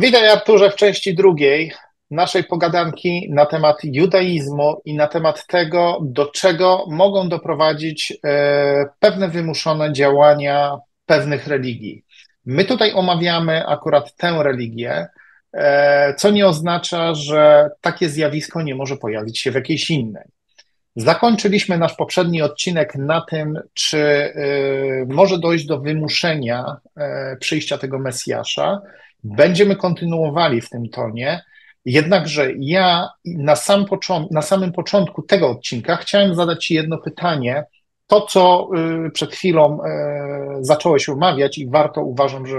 Witaj Arturze w części drugiej naszej pogadanki na temat judaizmu i na temat tego, do czego mogą doprowadzić e, pewne wymuszone działania pewnych religii. My tutaj omawiamy akurat tę religię, e, co nie oznacza, że takie zjawisko nie może pojawić się w jakiejś innej. Zakończyliśmy nasz poprzedni odcinek na tym, czy e, może dojść do wymuszenia przyjścia tego Mesjasza. Będziemy kontynuowali w tym tonie. Jednakże ja na, sam na samym początku tego odcinka chciałem zadać Ci jedno pytanie. To, co y, przed chwilą e, zacząłeś omawiać, i warto uważam, że,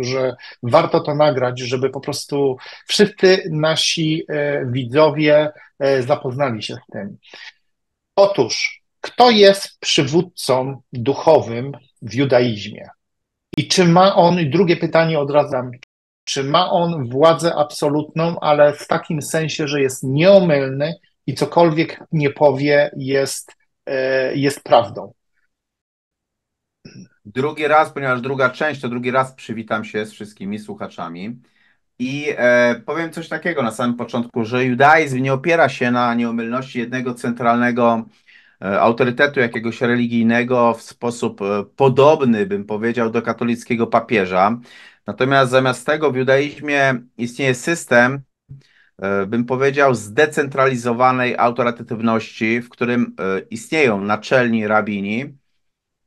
że warto to nagrać, żeby po prostu wszyscy nasi e, widzowie zapoznali się z tym. Otóż, kto jest przywódcą duchowym w judaizmie? I czy ma on, drugie pytanie odradzam, czy ma on władzę absolutną, ale w takim sensie, że jest nieomylny i cokolwiek nie powie, jest, e, jest prawdą. Drugi raz, ponieważ druga część, to drugi raz przywitam się z wszystkimi słuchaczami. I e, powiem coś takiego na samym początku, że judaizm nie opiera się na nieomylności jednego centralnego e, autorytetu jakiegoś religijnego w sposób e, podobny, bym powiedział, do katolickiego papieża. Natomiast zamiast tego w judaizmie istnieje system, e, bym powiedział, zdecentralizowanej autorytatywności, w którym e, istnieją naczelni rabini,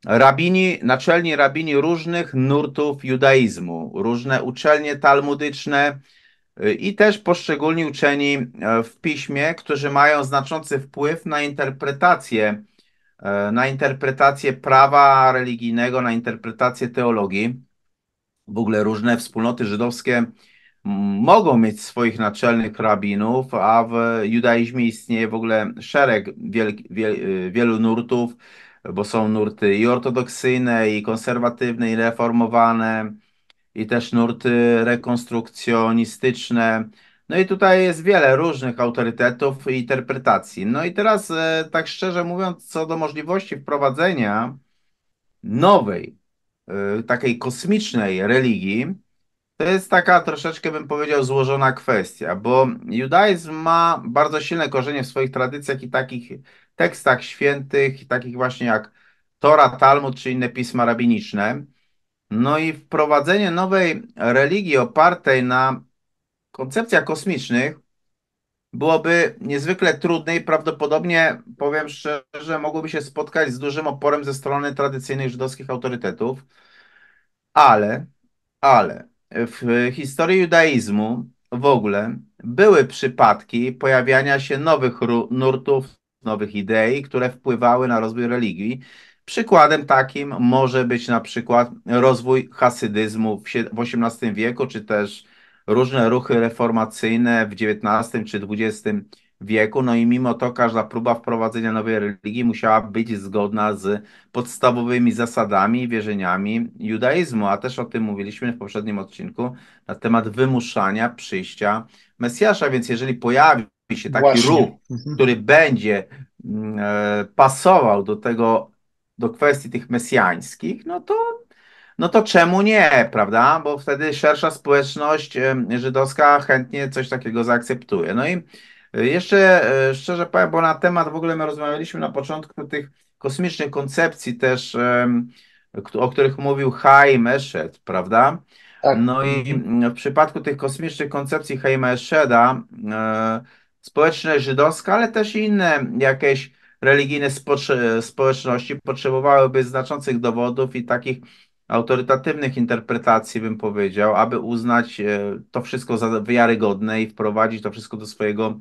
rabini, naczelni rabini różnych nurtów judaizmu, różne uczelnie talmudyczne e, i też poszczególni uczeni w piśmie, którzy mają znaczący wpływ na interpretację, na interpretację prawa religijnego, na interpretację teologii w ogóle różne wspólnoty żydowskie mogą mieć swoich naczelnych rabinów, a w judaizmie istnieje w ogóle szereg wiel, wiel, wielu nurtów, bo są nurty i ortodoksyjne, i konserwatywne, i reformowane, i też nurty rekonstrukcjonistyczne. No i tutaj jest wiele różnych autorytetów i interpretacji. No i teraz, e, tak szczerze mówiąc, co do możliwości wprowadzenia nowej takiej kosmicznej religii, to jest taka troszeczkę, bym powiedział, złożona kwestia, bo judaizm ma bardzo silne korzenie w swoich tradycjach i takich tekstach świętych, takich właśnie jak Tora, Talmud czy inne pisma rabiniczne. No i wprowadzenie nowej religii opartej na koncepcjach kosmicznych byłoby niezwykle trudne i prawdopodobnie, powiem szczerze, mogłoby się spotkać z dużym oporem ze strony tradycyjnych żydowskich autorytetów, ale, ale w historii judaizmu w ogóle były przypadki pojawiania się nowych nurtów, nowych idei, które wpływały na rozwój religii. Przykładem takim może być na przykład rozwój hasydyzmu w XVIII wieku, czy też różne ruchy reformacyjne w XIX czy XX wieku, no i mimo to każda próba wprowadzenia nowej religii musiała być zgodna z podstawowymi zasadami i wierzeniami judaizmu, a też o tym mówiliśmy w poprzednim odcinku na temat wymuszania przyjścia Mesjasza, więc jeżeli pojawi się taki Właśnie. ruch, mhm. który będzie mm, e, pasował do tego, do kwestii tych mesjańskich, no to no to czemu nie, prawda? Bo wtedy szersza społeczność żydowska chętnie coś takiego zaakceptuje. No i e, jeszcze e, szczerze powiem, bo na temat w ogóle my rozmawialiśmy na początku tych kosmicznych koncepcji też, o których mówił Chaim Eshed, prawda? Tak. No i w przypadku tych kosmicznych koncepcji Chaima Esheda, e, społeczność żydowska, ale też inne jakieś religijne społeczności potrzebowałyby znaczących dowodów i takich autorytatywnych interpretacji, bym powiedział, aby uznać e, to wszystko za wiarygodne i wprowadzić to wszystko do swojego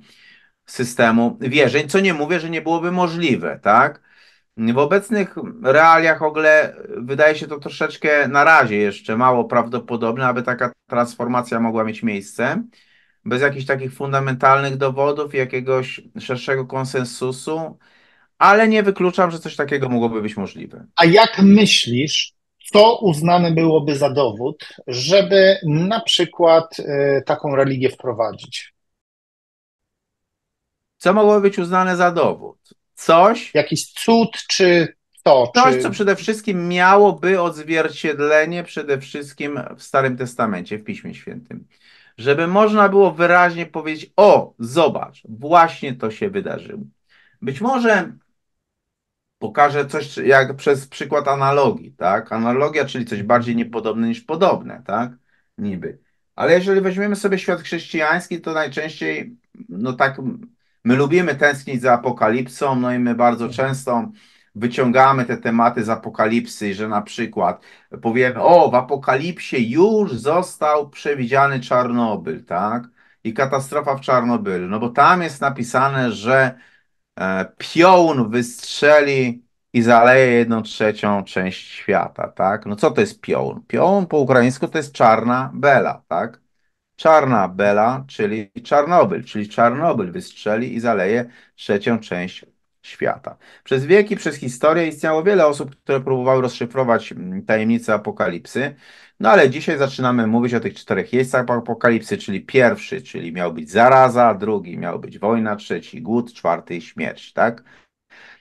systemu wierzeń, co nie mówię, że nie byłoby możliwe, tak? W obecnych realiach w ogóle wydaje się to troszeczkę na razie jeszcze mało prawdopodobne, aby taka transformacja mogła mieć miejsce. Bez jakichś takich fundamentalnych dowodów, jakiegoś szerszego konsensusu, ale nie wykluczam, że coś takiego mogłoby być możliwe. A jak myślisz, co uznane byłoby za dowód, żeby na przykład y, taką religię wprowadzić? Co mogłoby być uznane za dowód? Coś. Jakiś cud, czy to? Coś, czy... co przede wszystkim miałoby odzwierciedlenie przede wszystkim w Starym Testamencie, w Piśmie Świętym. żeby można było wyraźnie powiedzieć: O, zobacz, właśnie to się wydarzyło. Być może pokażę coś jak przez przykład analogii, tak? Analogia, czyli coś bardziej niepodobne niż podobne, tak? Niby. Ale jeżeli weźmiemy sobie świat chrześcijański, to najczęściej, no tak, my lubimy tęsknić za apokalipsą, no i my bardzo często wyciągamy te tematy z apokalipsy, że na przykład powiemy, o, w apokalipsie już został przewidziany Czarnobyl, tak? I katastrofa w Czarnobylu, no bo tam jest napisane, że e, piołun wystrzeli i zaleje jedną trzecią część świata, tak? No co to jest piołun? Piołun po ukraińsku to jest czarna bela, tak? Czarna bela, czyli Czarnobyl, czyli Czarnobyl wystrzeli i zaleje trzecią część świata. Przez wieki, przez historię istniało wiele osób, które próbowały rozszyfrować mm, tajemnice apokalipsy, no ale dzisiaj zaczynamy mówić o tych czterech jeźdźcach apokalipsy, czyli pierwszy, czyli miał być zaraza, drugi miał być wojna, trzeci głód, czwarty śmierć, tak?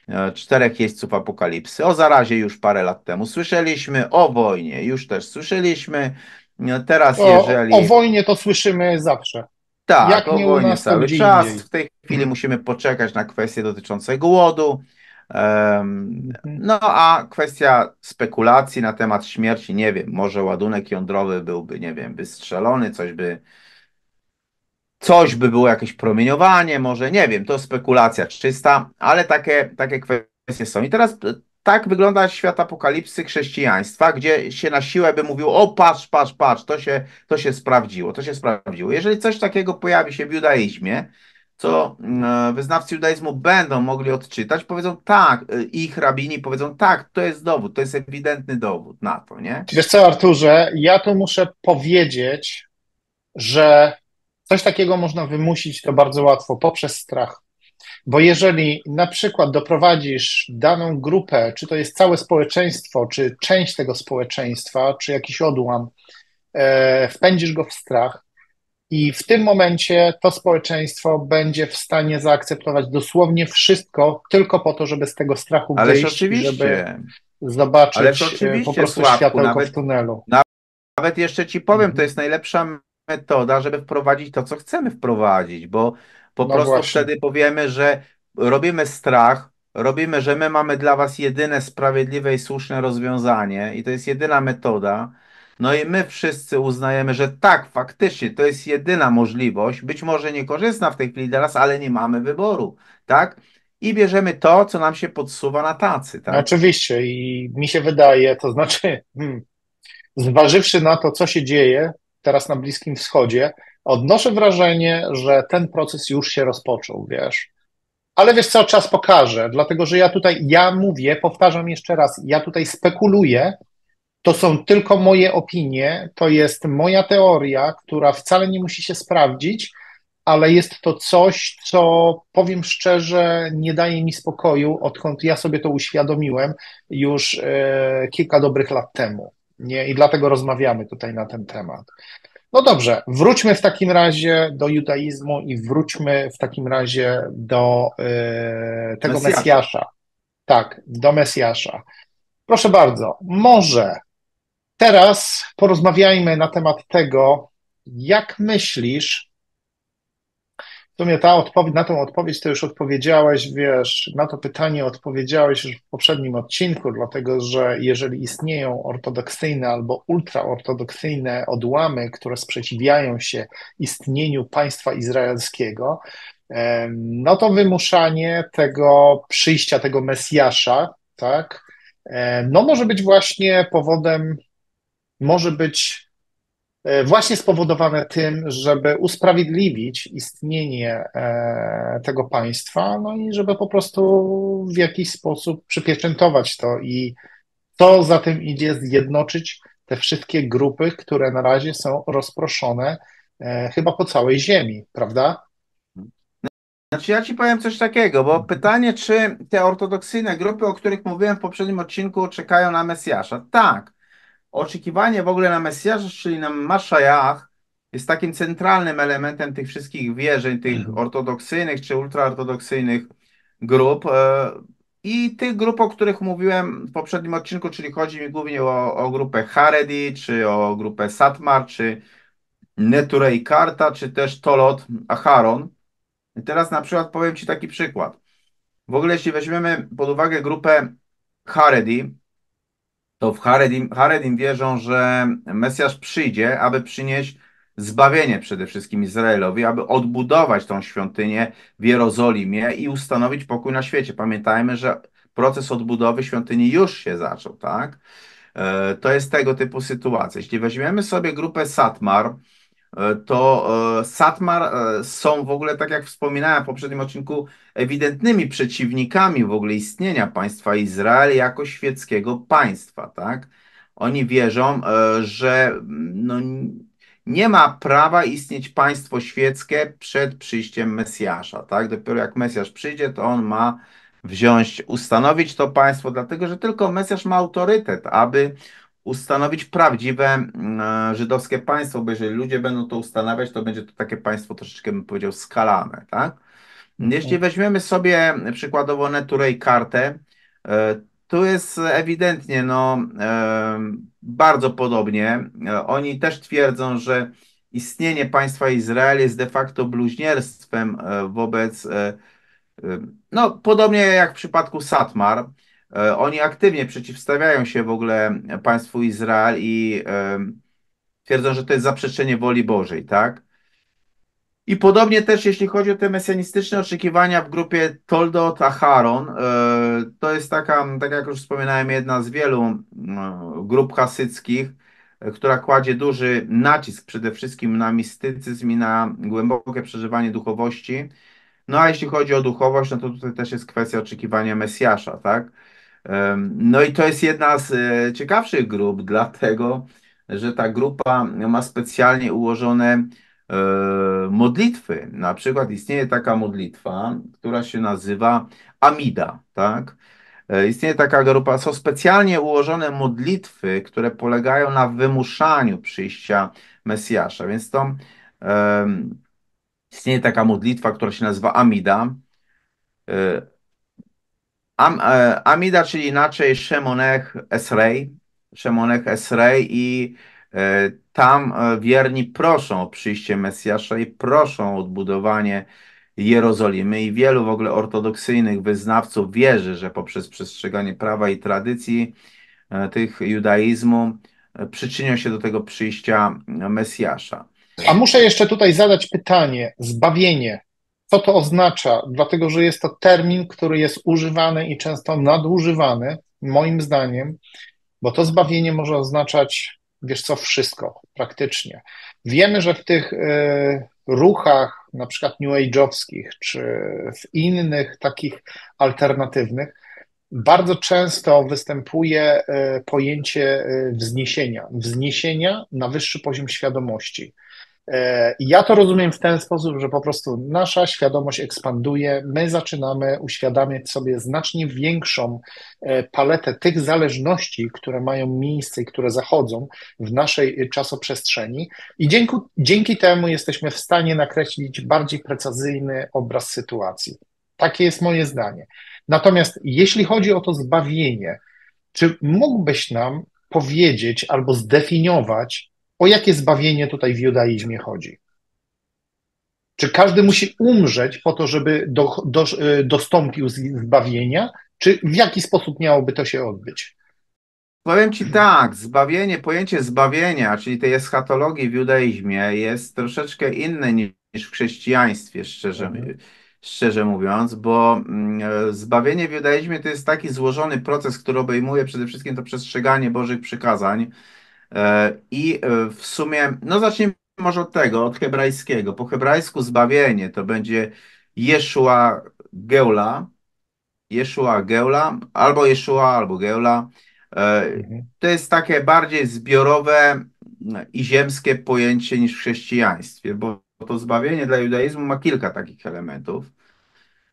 E, czterech jeźdźców apokalipsy. O zarazie już parę lat temu słyszeliśmy, o wojnie już też słyszeliśmy. No, teraz O, jeżeli... o wojnie to słyszymy zawsze. Tak, Jak o wojnie nas, cały czas. indziej. W tej chwili musimy poczekać na kwestie dotyczące głodu. Mhm. No a kwestia spekulacji na temat śmierci, nie wiem, może ładunek jądrowy byłby, nie wiem, wystrzelony, coś by, coś by było jakieś promieniowanie, może, nie wiem, to spekulacja czysta, ale takie, takie kwestie są. I teraz e, tak wygląda świat apokalipsy chrześcijaństwa, gdzie się na siłę by mówiło, o patrz, patrz, patrz, to się, to się sprawdziło, to się sprawdziło. Jeżeli coś takiego pojawi się w judaizmie, co mm, wyznawcy judaizmu będą mogli odczytać, powiedzą tak, y, ich rabini powiedzą tak, to jest dowód, to jest ewidentny dowód na to, nie? Wiesz co, Arturze, ja tu muszę powiedzieć, że coś takiego można wymusić to bardzo łatwo poprzez strach. Bo jeżeli na przykład doprowadzisz daną grupę, czy to jest całe społeczeństwo, czy część tego społeczeństwa, czy jakiś odłam, e, wpędzisz go w strach, i w tym momencie to społeczeństwo będzie w stanie zaakceptować dosłownie wszystko, tylko po to, żeby z tego strachu Ależ wyjść żeby oczywiście, ależ zobaczyć e, po prostu Sławku, światełko nawet, w tunelu. nawet jeszcze ci powiem, to Mhm. jest najlepsza metoda, żeby wprowadzić to, co chcemy wprowadzić, bo po No prostu właśnie. wtedy powiemy, że robimy strach, robimy, że my mamy dla was jedyne sprawiedliwe i słuszne rozwiązanie i to jest jedyna metoda. No i my wszyscy uznajemy, że tak, faktycznie to jest jedyna możliwość, być może niekorzystna w tej chwili nas, ale nie mamy wyboru, tak? I bierzemy to, co nam się podsuwa na tacy, tak? oczywiście i mi się wydaje, to znaczy, hmm, zważywszy na to, co się dzieje teraz na Bliskim Wschodzie, odnoszę wrażenie, że ten proces już się rozpoczął, wiesz. Ale wiesz co, czas pokaże, dlatego że ja tutaj, ja mówię, powtarzam jeszcze raz, ja tutaj spekuluję, to są tylko moje opinie, to jest moja teoria, która wcale nie musi się sprawdzić, ale jest to coś, co powiem szczerze, nie daje mi spokoju, odkąd ja sobie to uświadomiłem już e, kilka dobrych lat temu. Nie? I dlatego rozmawiamy tutaj na ten temat. No dobrze, wróćmy w takim razie do judaizmu i wróćmy w takim razie do e, tego Mesjasza. Mesjasza. Tak, do Mesjasza. Proszę bardzo, może teraz porozmawiajmy na temat tego, jak myślisz, w sumie ta odpowiedź, na tą odpowiedź to już odpowiedziałeś, wiesz, na to pytanie odpowiedziałeś już w poprzednim odcinku, dlatego że jeżeli istnieją ortodoksyjne albo ultraortodoksyjne odłamy, które sprzeciwiają się istnieniu państwa izraelskiego, no to wymuszanie tego przyjścia, tego Mesjasza, tak, no może być właśnie powodem, może być e, właśnie spowodowane tym, żeby usprawiedliwić istnienie e, tego państwa, no i żeby po prostu w jakiś sposób przypieczętować to i co za tym idzie, zjednoczyć te wszystkie grupy, które na razie są rozproszone e, chyba po całej ziemi, prawda? Znaczy ja ci powiem coś takiego, bo pytanie, czy te ortodoksyjne grupy, o których mówiłem w poprzednim odcinku, czekają na Mesjasza? Tak. Oczekiwanie w ogóle na Mesjasza, czyli na Maszajach, jest takim centralnym elementem tych wszystkich wierzeń, tych ortodoksyjnych czy ultraortodoksyjnych grup. e, I tych grup, o których mówiłem w poprzednim odcinku, czyli chodzi mi głównie o, o grupę Haredi, czy o grupę Satmar, czy Neturei Karta, czy też Tolot Acharon. I teraz na przykład powiem Ci taki przykład. W ogóle jeśli weźmiemy pod uwagę grupę Haredi, to w Haredim, Haredim wierzą, że Mesjasz przyjdzie, aby przynieść zbawienie przede wszystkim Izraelowi, aby odbudować tą świątynię w Jerozolimie i ustanowić pokój na świecie. Pamiętajmy, że proces odbudowy świątyni już się zaczął, tak? E, to jest tego typu sytuacja. Jeśli weźmiemy sobie grupę Satmar, to e, Satmar są w ogóle, tak jak wspominałem w poprzednim odcinku, ewidentnymi przeciwnikami w ogóle istnienia państwa Izrael jako świeckiego państwa, tak? Oni wierzą, że no, nie ma prawa istnieć państwo świeckie przed przyjściem Mesjasza, tak? Dopiero jak Mesjasz przyjdzie, to on ma wziąć, ustanowić to państwo, dlatego że tylko Mesjasz ma autorytet, aby ustanowić prawdziwe mm, żydowskie państwo, bo jeżeli ludzie będą to ustanawiać, to będzie to takie państwo troszeczkę, bym powiedział, skalane, tak? Jeśli weźmiemy sobie przykładowo Neturej kartę, e, tu jest ewidentnie no, e, bardzo podobnie. E, oni też twierdzą, że istnienie państwa Izrael jest de facto bluźnierstwem wobec no, podobnie jak w przypadku Satmar, e, oni aktywnie przeciwstawiają się w ogóle państwu Izrael i twierdzą, że to jest zaprzeczenie woli Bożej, tak? I podobnie też, jeśli chodzi o te mesjanistyczne oczekiwania w grupie Toldot Acharon, e, to jest taka, tak jak już wspominałem, jedna z wielu grup hasyckich, e, która kładzie duży nacisk przede wszystkim na mistycyzm i na głębokie przeżywanie duchowości. No a jeśli chodzi o duchowość, no to tutaj też jest kwestia oczekiwania Mesjasza, tak? No i to jest jedna z e, ciekawszych grup, dlatego, że ta grupa ma specjalnie ułożone e, modlitwy. Na przykład istnieje taka modlitwa, która się nazywa Amida, tak? E, istnieje taka grupa, są specjalnie ułożone modlitwy, które polegają na wymuszaniu przyjścia Mesjasza, więc to Istnieje taka modlitwa, która się nazywa Amida. E, Am, e, Amida, czyli inaczej Shemonech Esrei, Shemonech Esrei i e, tam wierni proszą o przyjście Mesjasza i proszą o odbudowanie Jerozolimy i wielu w ogóle ortodoksyjnych wyznawców wierzy, że poprzez przestrzeganie prawa i tradycji tych judaizmu przyczynią się do tego przyjścia Mesjasza. A muszę jeszcze tutaj zadać pytanie: zbawienie. Co to oznacza? Dlatego, że jest to termin, który jest używany i często nadużywany, moim zdaniem, bo to zbawienie może oznaczać, wiesz co, wszystko praktycznie. Wiemy, że w tych y, ruchach, na przykład New Age'owskich, czy w innych takich alternatywnych, bardzo często występuje y, pojęcie y, wzniesienia, wzniesienia na wyższy poziom świadomości. E, ja to rozumiem w ten sposób, że po prostu nasza świadomość ekspanduje, my zaczynamy uświadamiać sobie znacznie większą e, paletę tych zależności, które mają miejsce i które zachodzą w naszej czasoprzestrzeni, i dzięki, dzięki temu jesteśmy w stanie nakreślić bardziej precyzyjny obraz sytuacji. Takie jest moje zdanie. Natomiast jeśli chodzi o to zbawienie, czy mógłbyś nam powiedzieć albo zdefiniować, o jakie zbawienie tutaj w judaizmie chodzi? Czy każdy musi umrzeć po to, żeby do, do, e, dostąpił zbawienia? Czy w jaki sposób miałoby to się odbyć? Powiem Ci tak, zbawienie, pojęcie zbawienia, czyli tej eschatologii w judaizmie jest troszeczkę inne niż w chrześcijaństwie, szczerze, mhm. szczerze mówiąc, bo mm, e, zbawienie w judaizmie to jest taki złożony proces, który obejmuje przede wszystkim to przestrzeganie Bożych przykazań, I e, w sumie, no zacznijmy może od tego, od hebrajskiego. Po hebrajsku zbawienie to będzie Jeszua Geula, Jeszua Geula, albo Jeszua, albo Geula. E, mhm. To jest takie bardziej zbiorowe i ziemskie pojęcie niż w chrześcijaństwie, bo to zbawienie dla judaizmu ma kilka takich elementów.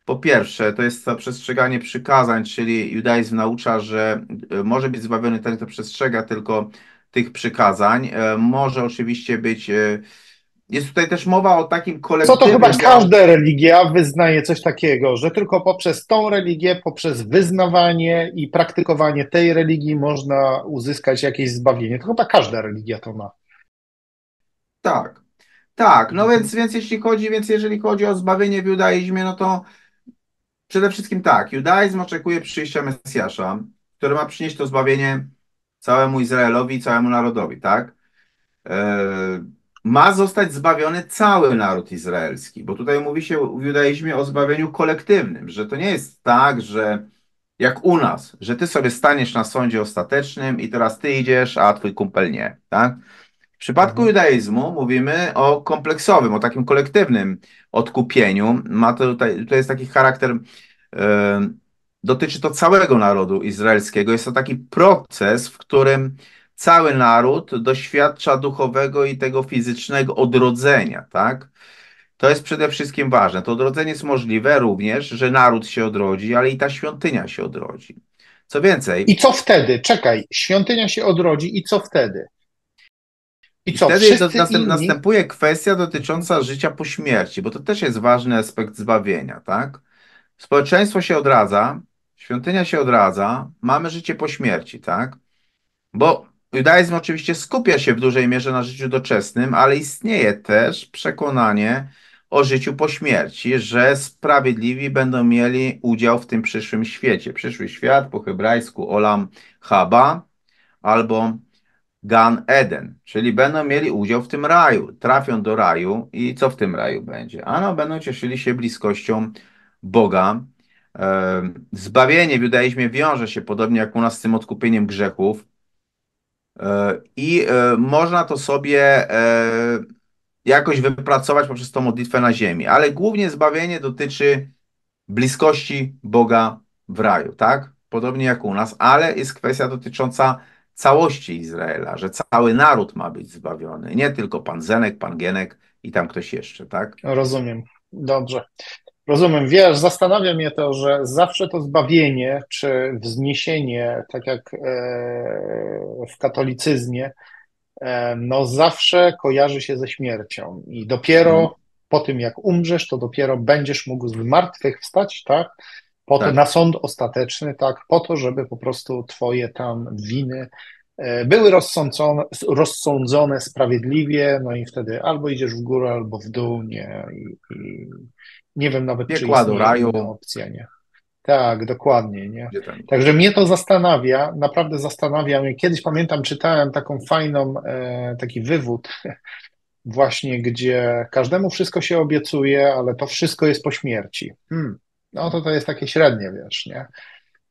Po pierwsze, to jest to przestrzeganie przykazań, czyli judaizm naucza, że może być zbawiony ten, kto przestrzega tylko tych przykazań. E, może oczywiście być. E, jest tutaj też mowa o takim kolektywnym. Co to chyba każda religia wyznaje coś takiego, że tylko poprzez tą religię, poprzez wyznawanie i praktykowanie tej religii można uzyskać jakieś zbawienie. To chyba każda religia to ma. Tak, Tak, no więc, więc jeśli chodzi, więc jeżeli chodzi o zbawienie w judaizmie, no to przede wszystkim tak, judaizm oczekuje przyjścia Mesjasza, który ma przynieść to zbawienie całemu Izraelowi i całemu narodowi, tak? E, ma zostać zbawiony cały naród izraelski, bo tutaj mówi się w judaizmie o zbawieniu kolektywnym, że to nie jest tak, że jak u nas, że ty sobie staniesz na sądzie ostatecznym i teraz ty idziesz, a twój kumpel nie, tak? W przypadku Mhm. judaizmu mówimy o kompleksowym, o takim kolektywnym odkupieniu. Ma to tutaj, to jest taki charakter, e, dotyczy to całego narodu izraelskiego. Jest to taki proces, w którym cały naród doświadcza duchowego i tego fizycznego odrodzenia, tak? To jest przede wszystkim ważne. To odrodzenie jest możliwe również, że naród się odrodzi, ale i ta świątynia się odrodzi. Co więcej, I co wtedy? Czekaj, świątynia się odrodzi i co wtedy? I I co, wtedy wszyscy następ, inni? następuje kwestia dotycząca życia po śmierci, bo to też jest ważny aspekt zbawienia, tak? Społeczeństwo się odradza, świątynia się odradza, mamy życie po śmierci, tak? Bo judaizm oczywiście skupia się w dużej mierze na życiu doczesnym, ale istnieje też przekonanie o życiu po śmierci, że sprawiedliwi będą mieli udział w tym przyszłym świecie. Przyszły świat po hebrajsku Olam Haba albo Gan Eden, czyli będą mieli udział w tym raju. Trafią do raju i co w tym raju będzie? Ano, będą cieszyli się bliskością Boga. Zbawienie w judaizmie wiąże się podobnie jak u nas z tym odkupieniem grzechów. I można to sobie jakoś wypracować poprzez tą modlitwę na ziemi, ale głównie zbawienie dotyczy bliskości Boga w raju, tak? Podobnie jak u nas, ale jest kwestia dotycząca całości Izraela, że cały naród ma być zbawiony, nie tylko pan Zenek, pan Gienek i tam ktoś jeszcze, tak? Rozumiem, dobrze. Rozumiem, wiesz, zastanawia mnie to, że zawsze to zbawienie czy wzniesienie, tak jak e, w katolicyzmie, e, no zawsze kojarzy się ze śmiercią i dopiero po tym, jak umrzesz, to dopiero będziesz mógł z martwych wstać, tak? Po to, Tak, na sąd ostateczny, tak? Po to, żeby po prostu twoje tam winy e, były rozsądzone, rozsądzone sprawiedliwie, no i wtedy albo idziesz w górę, albo w dół, nie? I, i nie wiem nawet, czy piekła do raju, opcja, nie? Tak, dokładnie, nie? Także mnie to zastanawia, naprawdę zastanawia mnie. Kiedyś pamiętam, czytałem taką fajną, e, taki wywód właśnie, gdzie każdemu wszystko się obiecuje, ale to wszystko jest po śmierci. Hmm. No to to jest takie średnie, wiesz, nie?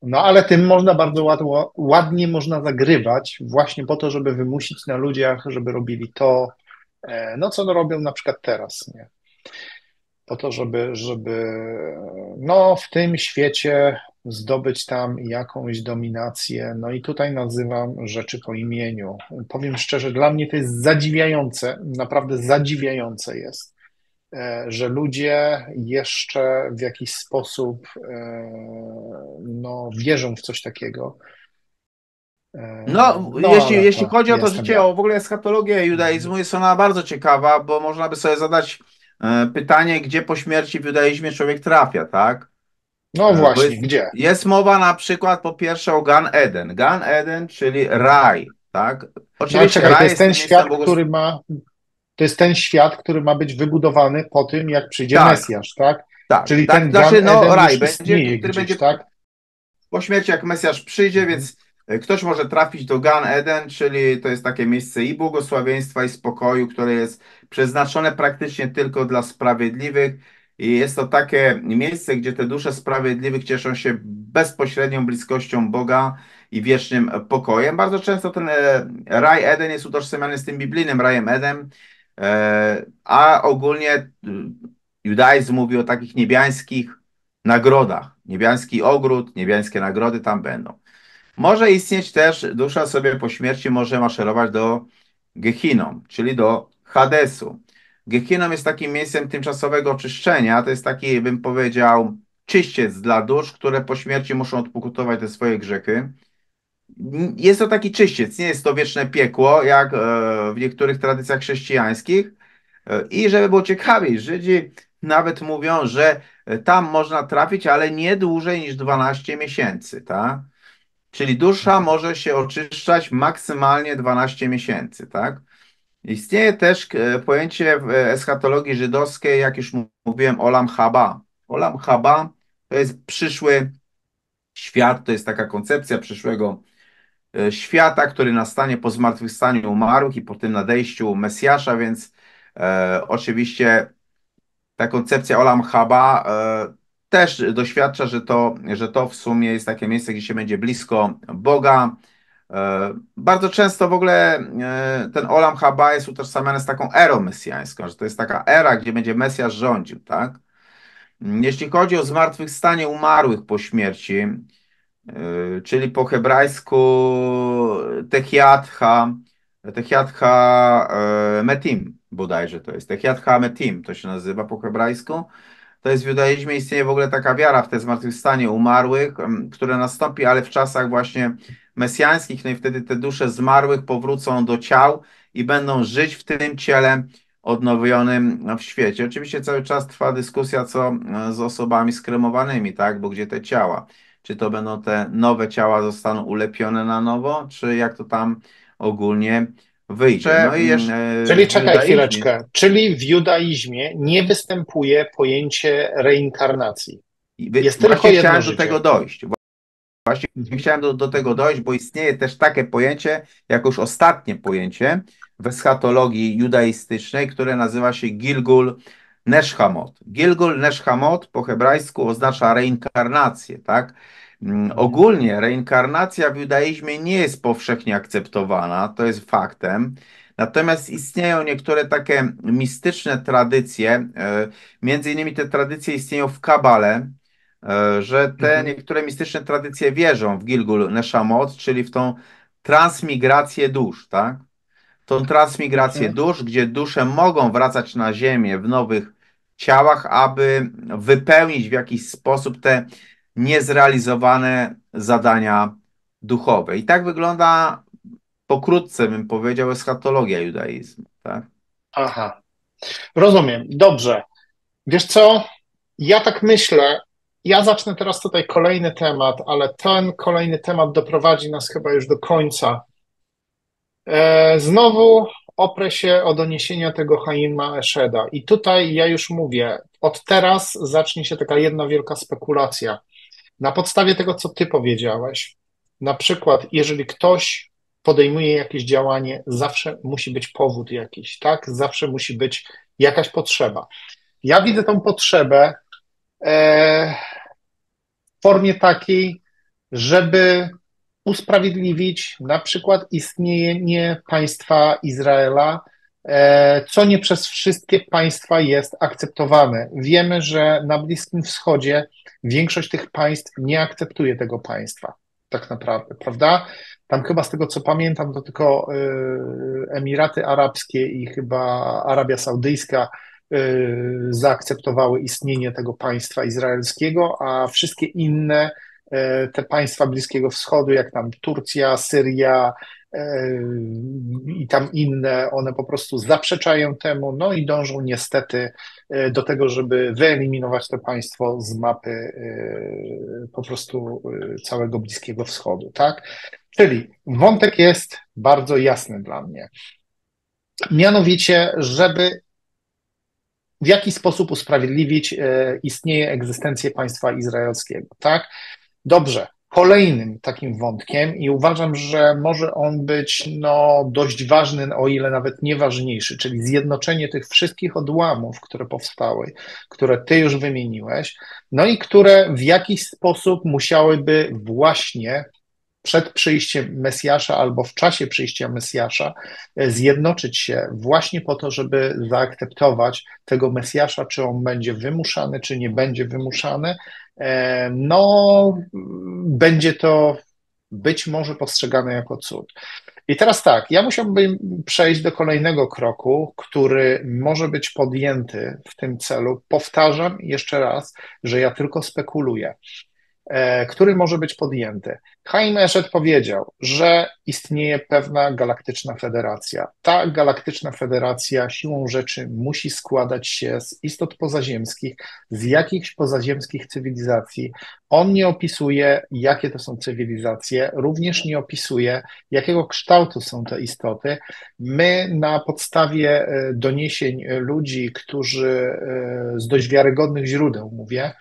No ale tym można bardzo ładnie można zagrywać właśnie po to, żeby wymusić na ludziach, żeby robili to, e, no co robią na przykład teraz, nie? Po to, żeby, żeby no w tym świecie zdobyć tam jakąś dominację. No i tutaj nazywam rzeczy po imieniu. Powiem szczerze, dla mnie to jest zadziwiające, naprawdę zadziwiające jest, e, że ludzie jeszcze w jakiś sposób e, no, wierzą w coś takiego. E, No, No, jeśli, jeśli chodzi o to życie, ja. o w ogóle eschatologię judaizmu, jest ona bardzo ciekawa, bo można by sobie zadać pytanie, gdzie po śmierci w judaizmie człowiek trafia, tak? No E, właśnie, jest, gdzie? jest mowa na przykład po pierwsze o Gan Eden. Gan Eden, czyli raj, tak? No Oczywiście czekaj, to raj jest ten świat, który ma, to jest ten świat, który ma być wybudowany po tym, jak przyjdzie Tak, Mesjasz, tak? tak, Czyli tak. ten Gan Znaczy, no Eden raj będzie, gdzieś, będzie tak? po śmierci, jak Mesjasz przyjdzie, Mhm. więc e, ktoś może trafić do Gan Eden, czyli to jest takie miejsce i błogosławieństwa, i spokoju, które jest przeznaczone praktycznie tylko dla sprawiedliwych. I jest to takie miejsce, gdzie te dusze sprawiedliwych cieszą się bezpośrednią bliskością Boga i wiecznym pokojem. Bardzo często ten e, raj Eden jest utożsamiany z tym biblijnym rajem Eden, e, a ogólnie e, judaizm mówi o takich niebiańskich nagrodach. Niebiański ogród, niebiańskie nagrody tam będą. Może istnieć też, dusza sobie po śmierci może maszerować do Gehinom, czyli do Hadesu. Gehinom jest takim miejscem tymczasowego oczyszczenia, to jest taki, bym powiedział, czyściec dla dusz, które po śmierci muszą odpokutować te swoje grzechy. Jest to taki czyściec, nie jest to wieczne piekło, jak e, w niektórych tradycjach chrześcijańskich. E, I żeby było ciekawiej, Żydzi nawet mówią, że tam można trafić, ale nie dłużej niż 12 miesięcy, tak? Czyli dusza może się oczyszczać maksymalnie 12 miesięcy, tak? Istnieje też e, pojęcie w eschatologii żydowskiej, jak już mówiłem, Olam Haba. Olam Haba to jest przyszły świat, to jest taka koncepcja przyszłego e, świata, który nastanie po zmartwychwstaniu umarłych i po tym nadejściu Mesjasza, więc e, oczywiście ta koncepcja Olam Haba e, też doświadcza, że to, że to w sumie jest takie miejsce, gdzie się będzie blisko Boga. E, bardzo często w ogóle e, ten Olam Haba jest utożsamiany z taką erą mesjańską, że to jest taka era, gdzie będzie Mesjasz rządził, tak? Jeśli chodzi o zmartwychwstanie umarłych po śmierci, czyli po hebrajsku Techiatha, Techiatha Metim bodajże to jest, Techiatha Metim to się nazywa po hebrajsku, to jest w judaizmie istnieje w ogóle taka wiara w te zmartwychwstanie umarłych, które nastąpi, ale w czasach właśnie mesjańskich, no i wtedy te dusze zmarłych powrócą do ciał i będą żyć w tym ciele odnowionym w świecie. Oczywiście cały czas trwa dyskusja, co e, z osobami skremowanymi, tak, bo gdzie te ciała? Czy to będą te nowe ciała zostaną ulepione na nowo, czy jak to tam ogólnie wyjdzie. No i jeszcze, mm, Czyli czekaj chwileczkę. Czyli w judaizmie nie występuje pojęcie reinkarnacji. Jest tylko jedno chciałem życie. do tego dojść. Właśnie mhm. chciałem do, do tego dojść, bo istnieje też takie pojęcie, jako już ostatnie pojęcie w eschatologii judaistycznej, które nazywa się Gilgul Neshhamot. Gilgul Neshhamot po hebrajsku oznacza reinkarnację, tak? Mm, ogólnie reinkarnacja w judaizmie nie jest powszechnie akceptowana, to jest faktem. Natomiast istnieją niektóre takie mistyczne tradycje, e, między innymi te tradycje istnieją w Kabale, e, że te mhm. niektóre mistyczne tradycje wierzą w Gilgul Neshamot, czyli w tą transmigrację dusz, tak? Tą transmigrację mhm. dusz, gdzie dusze mogą wracać na ziemię w nowych ciałach, aby wypełnić w jakiś sposób te niezrealizowane zadania duchowe. I tak wygląda pokrótce, bym powiedział, eschatologia judaizmu. Tak? Aha, rozumiem. Dobrze. Wiesz co? Ja tak myślę. Ja zacznę teraz tutaj kolejny temat, ale ten kolejny temat doprowadzi nas chyba już do końca. E, znowu oprę się o doniesienia tego Haima Eszeda. I tutaj ja już mówię, od teraz zacznie się taka jedna wielka spekulacja. Na podstawie tego, co ty powiedziałeś, na przykład, jeżeli ktoś podejmuje jakieś działanie, zawsze musi być powód jakiś, tak? Zawsze musi być jakaś potrzeba. Ja widzę tą potrzebę e, w formie takiej, żeby usprawiedliwić na przykład istnienie państwa Izraela, co nie przez wszystkie państwa jest akceptowane. Wiemy, że na Bliskim Wschodzie większość tych państw nie akceptuje tego państwa, tak naprawdę, prawda? Tam chyba z tego co pamiętam, to tylko e, Emiraty Arabskie i chyba Arabia Saudyjska e, zaakceptowały istnienie tego państwa izraelskiego, a wszystkie inne E, te państwa Bliskiego Wschodu, jak tam Turcja, Syria e, i tam inne, one po prostu zaprzeczają temu, no i dążą niestety e, do tego, żeby wyeliminować to państwo z mapy po prostu całego Bliskiego Wschodu, tak? Czyli wątek jest bardzo jasny dla mnie. Mianowicie, żeby w jaki sposób usprawiedliwić istnieje egzystencję państwa izraelskiego, tak? Dobrze. Kolejnym takim wątkiem, i uważam, że może on być no, dość ważny, o ile nawet nieważniejszy, czyli zjednoczenie tych wszystkich odłamów, które powstały, które ty już wymieniłeś, no i które w jakiś sposób musiałyby właśnie przed przyjściem Mesjasza albo w czasie przyjścia Mesjasza e, zjednoczyć się właśnie po to, żeby zaakceptować tego Mesjasza, czy on będzie wymuszany, czy nie będzie wymuszany, E, no będzie to być może postrzegane jako cud. I teraz tak, ja musiałbym przejść do kolejnego kroku, który może być podjęty w tym celu. Powtarzam jeszcze raz, że ja tylko spekuluję. E, który może być podjęty. Chaim Eshet powiedział, że istnieje pewna galaktyczna federacja. Ta galaktyczna federacja siłą rzeczy musi składać się z istot pozaziemskich, z jakichś pozaziemskich cywilizacji. On nie opisuje, jakie to są cywilizacje, również nie opisuje, jakiego kształtu są te istoty. My na podstawie e, doniesień ludzi, którzy e, z dość wiarygodnych źródeł mówię,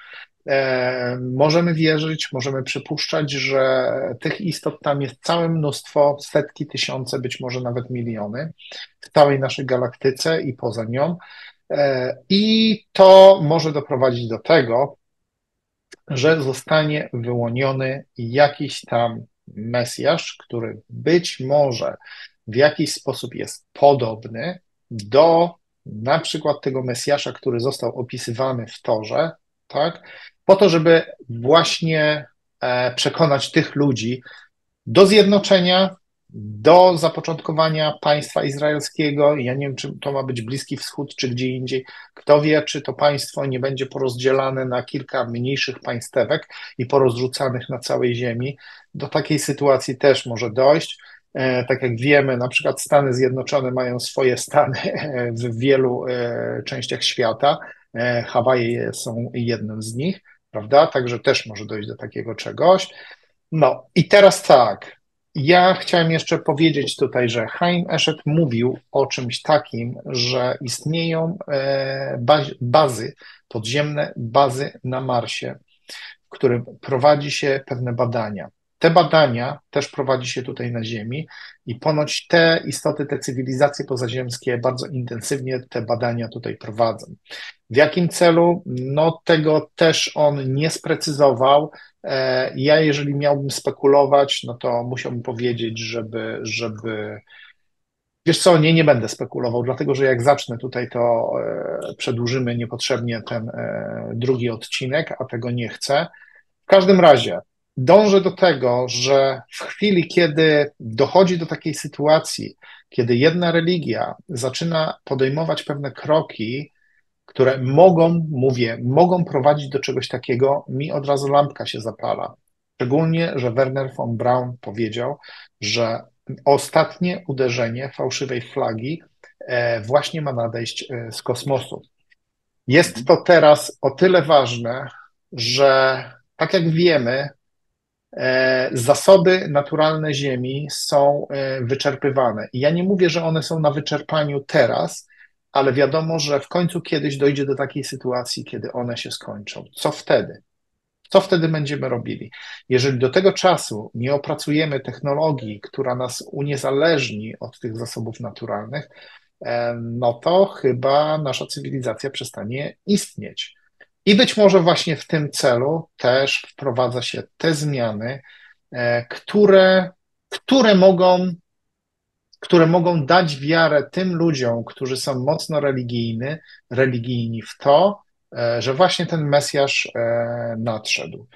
możemy wierzyć, możemy przypuszczać, że tych istot tam jest całe mnóstwo, setki, tysiące, być może nawet miliony w całej naszej galaktyce i poza nią. E, I to może doprowadzić do tego, że zostanie wyłoniony jakiś tam Mesjasz, który być może w jakiś sposób jest podobny do na przykład tego Mesjasza, który został opisywany w Torze, tak? po to, żeby właśnie e, przekonać tych ludzi do zjednoczenia, do zapoczątkowania państwa izraelskiego. Ja nie wiem, czy to ma być Bliski Wschód, czy gdzie indziej. Kto wie, czy to państwo nie będzie porozdzielane na kilka mniejszych państewek i porozrzucanych na całej ziemi. Do takiej sytuacji też może dojść. E, tak jak wiemy, na przykład Stany Zjednoczone mają swoje stany w wielu e, częściach świata. Hawaje są jednym z nich prawda? Także też może dojść do takiego czegoś. No i teraz tak. Ja chciałem jeszcze powiedzieć tutaj, że Chaim Eshet mówił o czymś takim, że istnieją e, bazy, podziemne bazy na Marsie, w którym prowadzi się pewne badania. Te badania też prowadzi się tutaj na Ziemi i ponoć te istoty, te cywilizacje pozaziemskie bardzo intensywnie te badania tutaj prowadzą. W jakim celu? No tego też on nie sprecyzował. E, ja jeżeli miałbym spekulować, no to musiałbym powiedzieć, żeby, żeby Wiesz co, nie, nie będę spekulował, dlatego że jak zacznę tutaj, to e, przedłużymy niepotrzebnie ten e, drugi odcinek, a tego nie chcę. W każdym razie, dążę do tego, że w chwili, kiedy dochodzi do takiej sytuacji, kiedy jedna religia zaczyna podejmować pewne kroki, które mogą, mówię, mogą prowadzić do czegoś takiego, mi od razu lampka się zapala. Szczególnie, że Werner von Braun powiedział, że ostatnie uderzenie fałszywej flagi e, właśnie ma nadejść e, z kosmosu. Jest to teraz o tyle ważne, że tak jak wiemy, zasoby naturalne Ziemi są e, wyczerpywane. Ja nie mówię, że one są na wyczerpaniu teraz, ale wiadomo, że w końcu kiedyś dojdzie do takiej sytuacji, kiedy one się skończą. Co wtedy? Co wtedy będziemy robili? Jeżeli do tego czasu nie opracujemy technologii, która nas uniezależni od tych zasobów naturalnych, e, no to chyba nasza cywilizacja przestanie istnieć. I być może właśnie w tym celu też wprowadza się te zmiany, e, które, które mogą które mogą dać wiarę tym ludziom, którzy są mocno religijny, religijni w to, e, że właśnie ten Mesjasz e, nadszedł.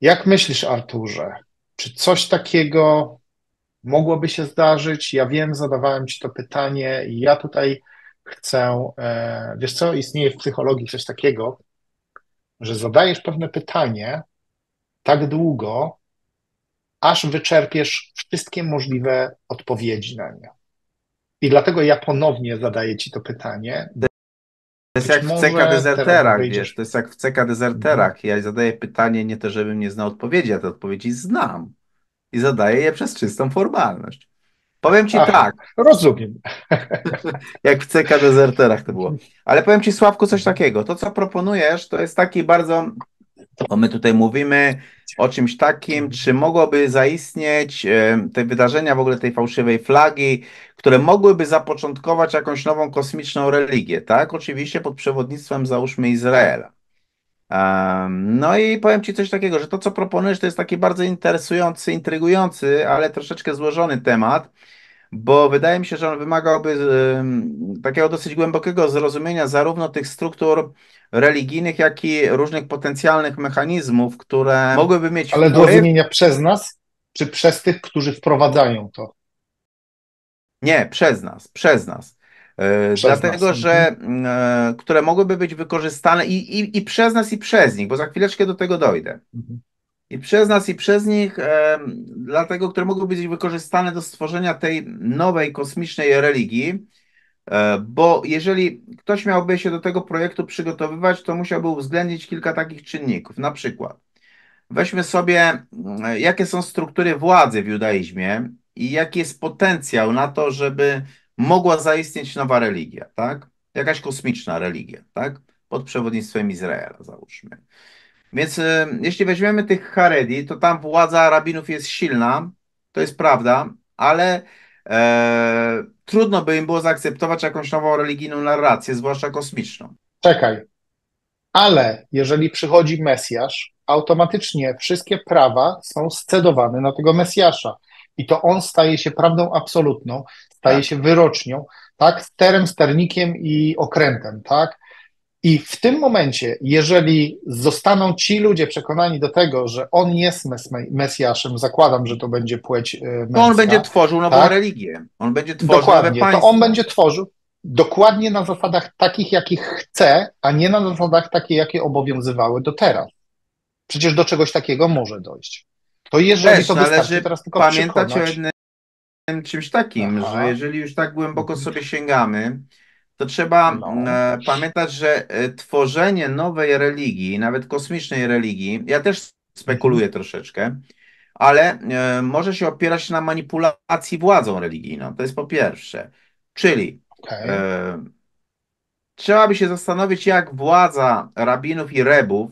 Jak myślisz, Arturze, czy coś takiego mogłoby się zdarzyć? Ja wiem, zadawałem Ci to pytanie i ja tutaj chcę, wiesz co, istnieje w psychologii coś takiego, że zadajesz pewne pytanie tak długo, aż wyczerpiesz wszystkie możliwe odpowiedzi na nie. I dlatego ja ponownie zadaję ci to pytanie. To jest jak w CK dezerterach, wiesz, to jest jak w CK dezerterach. Mhm. Ja zadaję pytanie nie to, żebym nie znał odpowiedzi, a te odpowiedzi znam. I zadaję je przez czystą formalność. Powiem ci Aha, tak. Rozumiem. Jak w CK Deserterach to było. Ale powiem ci, Sławku, coś takiego. To, co proponujesz, to jest taki bardzo. Bo my tutaj mówimy o czymś takim, czy mogłoby zaistnieć te wydarzenia w ogóle tej fałszywej flagi, które mogłyby zapoczątkować jakąś nową kosmiczną religię, tak? Oczywiście pod przewodnictwem, załóżmy, Izraela. Um, no i powiem Ci coś takiego, że to, co proponujesz, to jest taki bardzo interesujący, intrygujący, ale troszeczkę złożony temat bo wydaje mi się, że on wymagałby takiego dosyć głębokiego zrozumienia zarówno tych struktur religijnych, jak i różnych potencjalnych mechanizmów, które mogłyby mieć Ale wpływ... zrozumienia przez nas, czy przez tych, którzy wprowadzają to? Nie, przez nas, przez nas. E, przez Dlatego, nas. że mhm. e, które mogłyby być wykorzystane i, i, i przez nas, i przez nich, bo za chwileczkę do tego dojdę. Mhm. I przez nas, i przez nich, e, dlatego, które mogą być wykorzystane do stworzenia tej nowej kosmicznej religii, e, bo jeżeli ktoś miałby się do tego projektu przygotowywać, to musiałby uwzględnić kilka takich czynników. Na przykład, weźmy sobie, e, jakie są struktury władzy w judaizmie i jaki jest potencjał na to, żeby mogła zaistnieć nowa religia, tak? Jakaś kosmiczna religia, tak? Pod przewodnictwem Izraela, załóżmy. Więc e, jeśli weźmiemy tych Haredi, to tam władza rabinów jest silna, to jest prawda, ale e, trudno by im było zaakceptować jakąś nową religijną narrację, zwłaszcza kosmiczną. Czekaj, ale jeżeli przychodzi Mesjasz, automatycznie wszystkie prawa są scedowane na tego Mesjasza. I to on staje się prawdą absolutną, staje tak. się wyrocznią, tak, sterem, sternikiem i okrętem, tak? I w tym momencie, jeżeli zostaną ci ludzie przekonani do tego, że on jest mes Mesjaszem, zakładam, że to będzie płeć męska, to on będzie tworzył nową tak? religię. On będzie tworzył Dokładnie, to on będzie tworzył dokładnie na zasadach takich, jakich chce, a nie na zasadach takich, jakie obowiązywały do teraz. Przecież do czegoś takiego może dojść. To jeżeli Też, to wystarczy teraz tylko pamiętać przekonać... o jednym czymś takim, Aha. że jeżeli już tak głęboko mhm. sobie sięgamy, to trzeba no. e, pamiętać, że e, tworzenie nowej religii, nawet kosmicznej religii, ja też spekuluję mhm. troszeczkę, ale e, może się opierać na manipulacji władzą religijną. To jest po pierwsze. Czyli okay. e, trzeba by się zastanowić, jak władza rabinów i rebów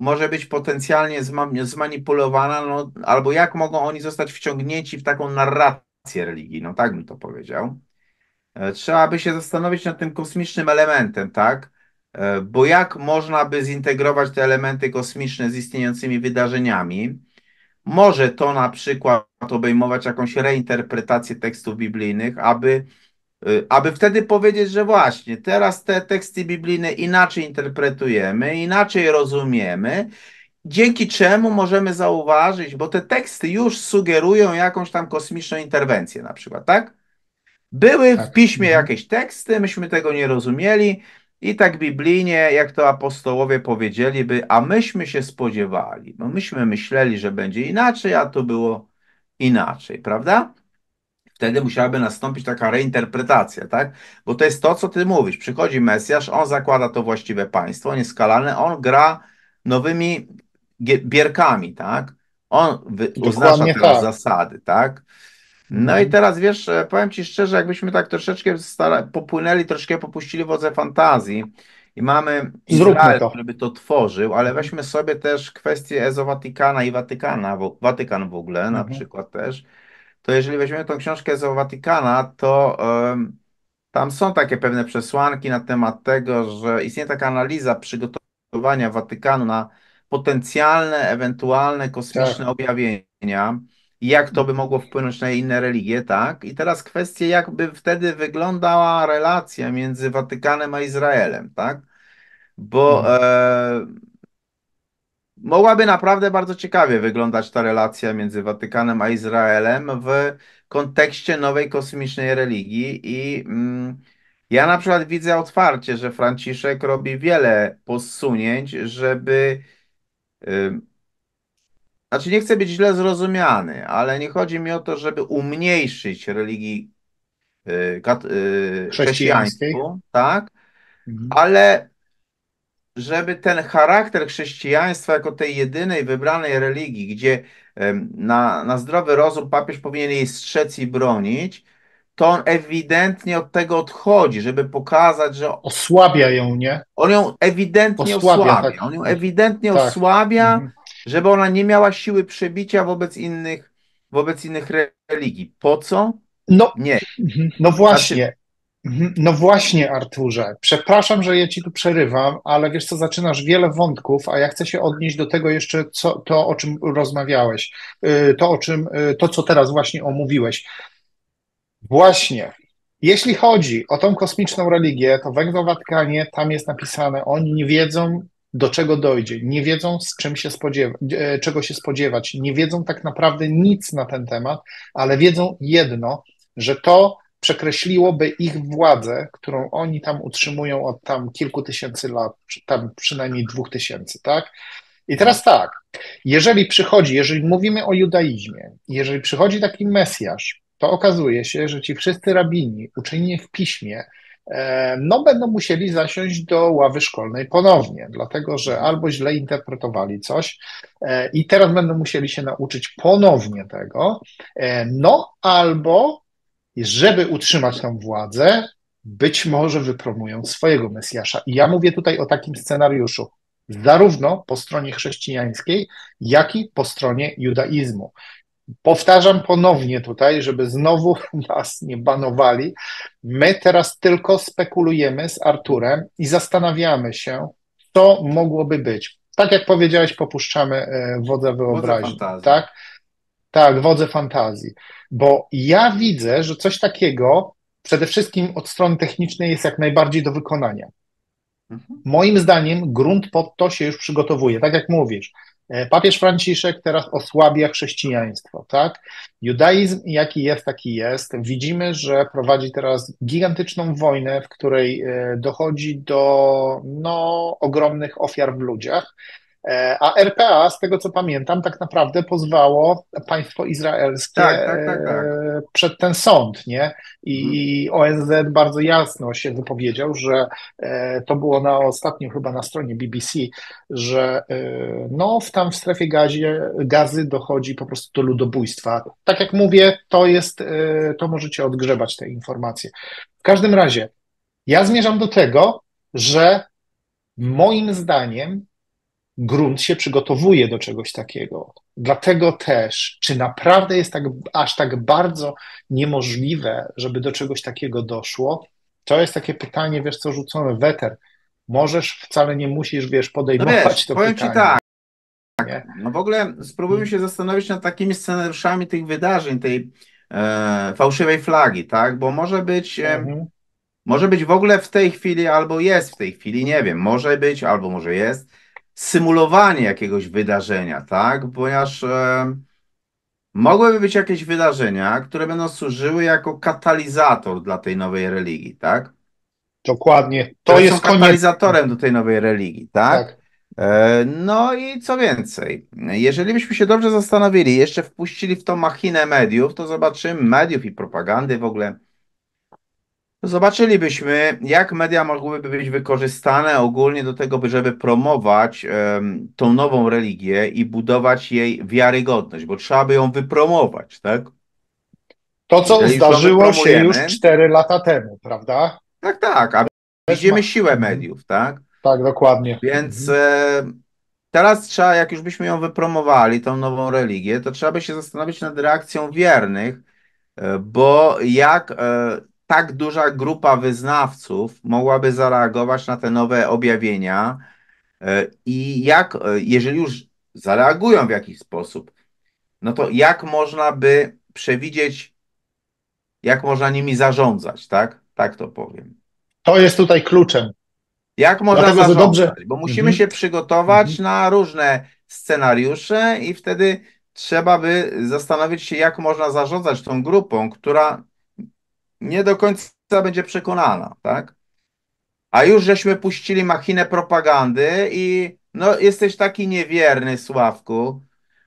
może być potencjalnie zmanipulowana, no, albo jak mogą oni zostać wciągnięci w taką narrację religijną, tak bym to powiedział. E, trzeba by się zastanowić nad tym kosmicznym elementem, tak? E, bo jak można by zintegrować te elementy kosmiczne z istniejącymi wydarzeniami? Może to na przykład obejmować jakąś reinterpretację tekstów biblijnych, aby, e, aby wtedy powiedzieć, że właśnie teraz te teksty biblijne inaczej interpretujemy, inaczej rozumiemy, dzięki czemu możemy zauważyć, bo te teksty już sugerują jakąś tam kosmiczną interwencję, na przykład, tak? Były tak. w piśmie mhm. jakieś teksty, myśmy tego nie rozumieli i tak biblijnie, jak to apostołowie powiedzieliby, a myśmy się spodziewali, bo myśmy myśleli, że będzie inaczej, a to było inaczej, prawda? Wtedy musiałaby nastąpić taka reinterpretacja, tak? Bo to jest to, co ty mówisz. Przychodzi Mesjasz, on zakłada to właściwe państwo, on jest skalany, on gra nowymi bierkami, tak? On oznacza teraz tak. zasady, tak? No i mhm. teraz wiesz, e, powiem Ci szczerze, jakbyśmy tak troszeczkę stara, popłynęli, troszkę popuścili wodze fantazji i mamy Izrael, który by to tworzył, ale weźmy sobie też kwestię Ezowatykana i Watykana, Watykan w ogóle na mhm. przykład też, to jeżeli weźmiemy tą książkę Ezowatykana, to um, tam są takie pewne przesłanki na temat tego, że istnieje taka analiza przygotowania Watykanu na potencjalne, ewentualne kosmiczne tak. objawienia jak to by mogło wpłynąć na inne religie, tak? I teraz kwestia, jakby wtedy wyglądała relacja między Watykanem a Izraelem, tak? Bo mhm. e, mogłaby naprawdę bardzo ciekawie wyglądać ta relacja między Watykanem a Izraelem w kontekście nowej kosmicznej religii i mm, ja na przykład widzę otwarcie, że Franciszek robi wiele posunięć, żeby y, znaczy nie chcę być źle zrozumiany, ale nie chodzi mi o to, żeby umniejszyć religii y, y, chrześcijaństwu, tak? Mhm. Ale żeby ten charakter chrześcijaństwa jako tej jedynej wybranej religii, gdzie na, na zdrowy rozum papież powinien jej strzec i bronić, to on ewidentnie od tego odchodzi, żeby pokazać, że. Osłabia ją, nie? On ją ewidentnie osłabia. osłabia. Tak. On ją ewidentnie tak. osłabia. Mhm żeby ona nie miała siły przebicia wobec innych, wobec innych religii. Po co? No, nie. Mhm. No właśnie. Znaczy... No właśnie, Arturze. Przepraszam, że ja ci tu przerywam, ale wiesz co, zaczynasz wiele wątków, a ja chcę się odnieść do tego jeszcze, co, to o czym rozmawiałeś, y, to o czym, y, to co teraz właśnie omówiłeś. Właśnie, jeśli chodzi o tą kosmiczną religię, to w Watykanie tam jest napisane, oni nie wiedzą, do czego dojdzie, nie wiedzą z czym się e, czego się spodziewać, nie wiedzą tak naprawdę nic na ten temat, ale wiedzą jedno, że to przekreśliłoby ich władzę, którą oni tam utrzymują od tam kilku tysięcy lat, tam przynajmniej dwóch tysięcy, tak? I teraz tak, jeżeli przychodzi, jeżeli mówimy o judaizmie, jeżeli przychodzi taki Mesjasz, to okazuje się, że ci wszyscy rabini, uczeni w piśmie, no będą musieli zasiąść do ławy szkolnej ponownie, dlatego że albo źle interpretowali coś e, i teraz będą musieli się nauczyć ponownie tego, e, no albo żeby utrzymać tę władzę, być może wypromują swojego Mesjasza. I ja mówię tutaj o takim scenariuszu, zarówno po stronie chrześcijańskiej, jak i po stronie judaizmu. Powtarzam ponownie tutaj, żeby znowu nas nie banowali. My teraz tylko spekulujemy z Arturem i zastanawiamy się, co mogłoby być. Tak jak powiedziałeś, popuszczamy e, wodze wyobraźni. Wodze tak? Tak, wodze fantazji. Bo ja widzę, że coś takiego przede wszystkim od strony technicznej jest jak najbardziej do wykonania. Mhm. Moim zdaniem grunt pod to się już przygotowuje. Tak jak mówisz, papież Franciszek teraz osłabia chrześcijaństwo, tak? Judaizm jaki jest, taki jest. Widzimy, że prowadzi teraz gigantyczną wojnę, w której e, dochodzi do no, ogromnych ofiar w ludziach. E, a RPA, z tego co pamiętam, tak naprawdę pozwało państwo izraelskie tak, tak, tak, tak. E, przed ten sąd, nie? I mhm. ONZ bardzo jasno się wypowiedział, że e, to było na ostatnio chyba na stronie BBC, że no w tam w strefie gazie, gazy dochodzi po prostu do ludobójstwa. Tak jak mówię, to jest, to możecie odgrzebać te informacje. W każdym razie, ja zmierzam do tego, że moim zdaniem grunt się przygotowuje do czegoś takiego. Dlatego też, czy naprawdę jest tak, aż tak bardzo niemożliwe, żeby do czegoś takiego doszło? To jest takie pytanie, wiesz co, rzucone weter. Możesz, wcale nie musisz, wiesz, podejmować no wiesz, to powiem pytanie. Ci tak. Nie? No w ogóle spróbujmy się zastanowić nad takimi scenariuszami tych wydarzeń, tej e, fałszywej flagi, tak? Bo może być, e, mhm. może być w ogóle w tej chwili, albo jest w tej chwili, nie wiem, może być, albo może jest, symulowanie jakiegoś wydarzenia, tak? Ponieważ e, mogłyby być jakieś wydarzenia, które będą służyły jako katalizator dla tej nowej religii, tak? Dokładnie. To które jest katalizatorem do tej nowej religii, tak? tak. E, no i co więcej, jeżeli byśmy się dobrze zastanowili, jeszcze wpuścili w to machinę mediów, to zobaczymy mediów i propagandy w ogóle Zobaczylibyśmy, jak media mogłyby być wykorzystane ogólnie do tego, żeby promować um, tą nową religię i budować jej wiarygodność, bo trzeba by ją wypromować, tak? To, co Jeżeli zdarzyło się już 4 lata temu, prawda? Tak, tak, a widzimy siłę mediów, tak? Tak, dokładnie. Więc mhm. e, teraz trzeba, jak już byśmy ją wypromowali, tą nową religię, to trzeba by się zastanowić nad reakcją wiernych, e, bo jak e, tak duża grupa wyznawców mogłaby zareagować na te nowe objawienia e, i jak, e, jeżeli już zareagują w jakiś sposób, no to jak można by przewidzieć, jak można nimi zarządzać, tak? Tak to powiem. To jest tutaj kluczem. Jak można Dlatego, zarządzać? Dobrze. Bo musimy mhm. się przygotować mhm. na różne scenariusze i wtedy trzeba by zastanowić się, jak można zarządzać tą grupą, która nie do końca będzie przekonana, tak? A już żeśmy puścili machinę propagandy i no jesteś taki niewierny, Sławku.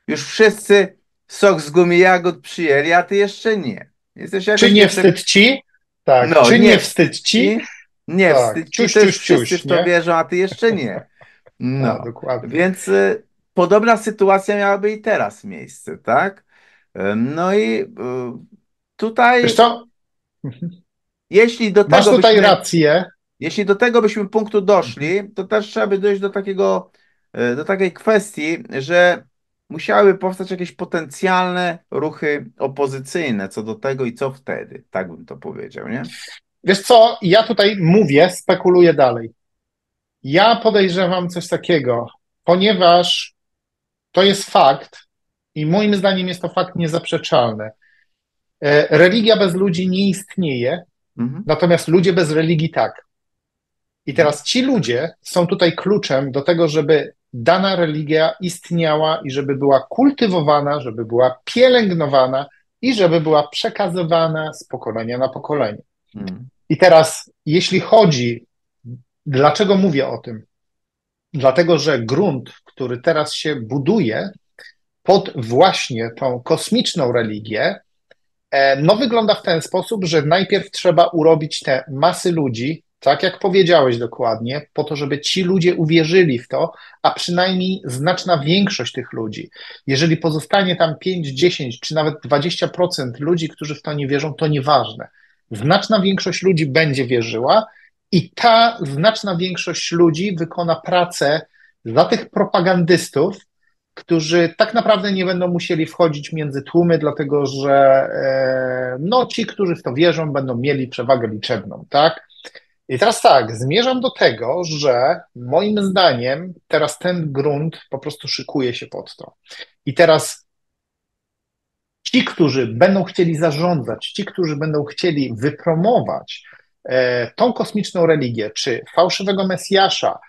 Już wszyscy sok z gumi jagód przyjęli, a ty jeszcze nie. Jesteś Czy nie wstyd ci? Tak. No, Czy nie, nie wstyd ci? Nie tak. wstyd ci, ciuś, ciuś, wszyscy w to nie? wierzą, a ty jeszcze nie. No, no dokładnie. Więc y, podobna sytuacja miałaby i teraz miejsce, tak? No i y, tutaj... Wiesz co? Jeśli do Masz tego tutaj byśmy, rację. Jeśli do tego byśmy punktu doszli, to też trzeba by dojść do takiego, e, do takiej kwestii, że musiałyby powstać jakieś potencjalne ruchy opozycyjne co do tego i co wtedy. Tak bym to powiedział, nie? Wiesz co, ja tutaj mówię, spekuluję dalej. Ja podejrzewam coś takiego, ponieważ to jest fakt i moim zdaniem jest to fakt niezaprzeczalny. E, religia bez ludzi nie istnieje, mhm. natomiast ludzie bez religii tak. I teraz ci ludzie są tutaj kluczem do tego, żeby dana religia istniała i żeby była kultywowana, żeby była pielęgnowana i żeby była przekazywana z pokolenia na pokolenie. Mhm. I teraz, jeśli chodzi, dlaczego mówię o tym? dlatego że grunt, który teraz się buduje pod właśnie tą kosmiczną religię, no wygląda w ten sposób, że najpierw trzeba urobić te masy ludzi, tak jak powiedziałeś dokładnie, po to, żeby ci ludzie uwierzyli w to, a przynajmniej znaczna większość tych ludzi. Jeżeli pozostanie tam 5, 10 czy nawet 20% ludzi, którzy w to nie wierzą, to nieważne. Znaczna większość ludzi będzie wierzyła i ta znaczna większość ludzi wykona pracę za tych propagandystów, którzy tak naprawdę nie będą musieli wchodzić między tłumy, dlatego że e, no, ci, którzy w to wierzą, będą mieli przewagę liczebną, tak? I teraz tak, zmierzam do tego, że moim zdaniem teraz ten grunt po prostu szykuje się pod to. I teraz ci, którzy będą chcieli zarządzać, ci, którzy będą chcieli wypromować e, tą kosmiczną religię, czy fałszywego Mesjasza,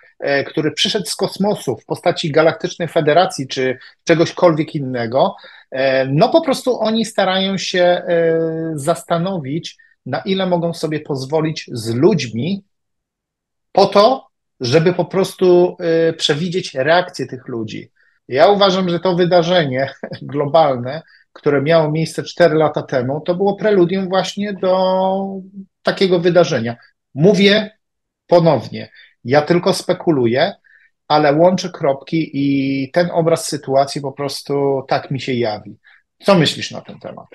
który przyszedł z kosmosu w postaci Galaktycznej Federacji, czy czegośkolwiek innego, e, no po prostu oni starają się zastanowić, na ile mogą sobie pozwolić z ludźmi po to, żeby po prostu przewidzieć reakcję tych ludzi. Ja uważam, że to wydarzenie globalne, które miało miejsce 4 lata temu, to było preludium właśnie do takiego wydarzenia. Mówię ponownie, ja tylko spekuluję, ale łączę kropki i ten obraz sytuacji po prostu tak mi się jawi. Co myślisz na ten temat?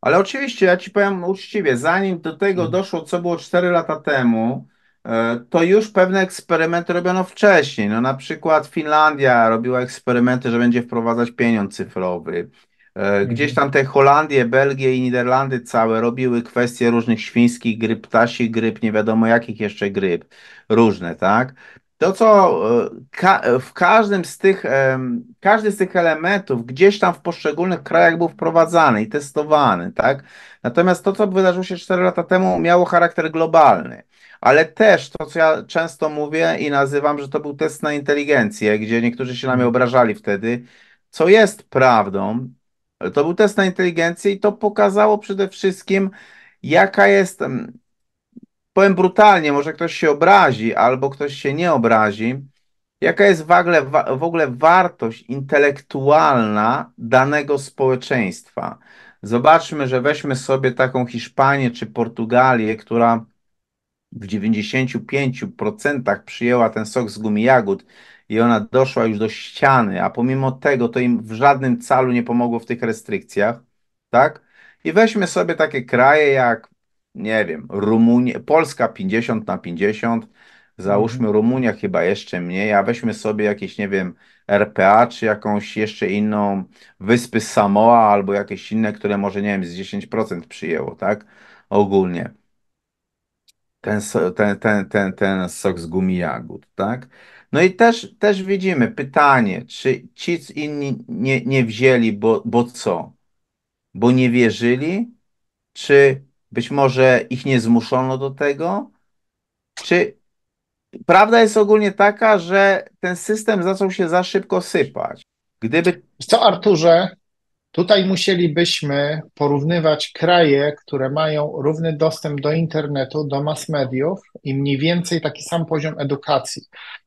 Ale oczywiście, ja ci powiem uczciwie, zanim do tego hmm. doszło, co było 4 lata temu, e, to już pewne eksperymenty robiono wcześniej. No, na przykład Finlandia robiła eksperymenty, że będzie wprowadzać pieniądz cyfrowy. E, gdzieś tam te Holandie, Belgie i Niderlandy całe robiły kwestie różnych świńskich gryp, ptasich gryp, nie wiadomo jakich jeszcze gryp, różne, tak? To, co e, w każdym z tych, każdy z tych elementów gdzieś tam w poszczególnych krajach był wprowadzany i testowany, tak? Natomiast to, co wydarzyło się 4 lata temu, miało charakter globalny. Ale też to, co ja często mówię i nazywam, że to był test na inteligencję, gdzie niektórzy się na mnie mhm. obrażali wtedy, co jest prawdą. To był test na inteligencję i to pokazało przede wszystkim, jaka jest powiem brutalnie, może ktoś się obrazi, albo ktoś się nie obrazi, jaka jest w ogóle, w ogóle wartość intelektualna danego społeczeństwa. Zobaczmy, że weźmy sobie taką Hiszpanię czy Portugalię, która w 95% przyjęła ten sok z gumi jagód i ona doszła już do ściany, a pomimo tego to im w żadnym calu nie pomogło w tych restrykcjach, tak? I weźmy sobie takie kraje jak nie wiem, Rumunia, Polska 50 na 50, załóżmy mhm. Rumunia chyba jeszcze mniej, a weźmy sobie jakieś, nie wiem, RPA, czy jakąś jeszcze inną wyspy Samoa, albo jakieś inne, które może, nie wiem, z 10% przyjęło, tak? Ogólnie. Ten, ten, ten, ten, ten sok z gumi jagód, tak? No i też, też widzimy pytanie, czy ci inni nie, nie wzięli, bo, bo co? Bo nie wierzyli? Czy być może ich nie zmuszono do tego? Czy prawda jest ogólnie taka, że ten system zaczął się za szybko sypać? Gdyby. Co, Arturze, Tutaj musielibyśmy porównywać kraje, które mają równy dostęp do internetu, do mass mediów i mniej więcej taki sam poziom edukacji,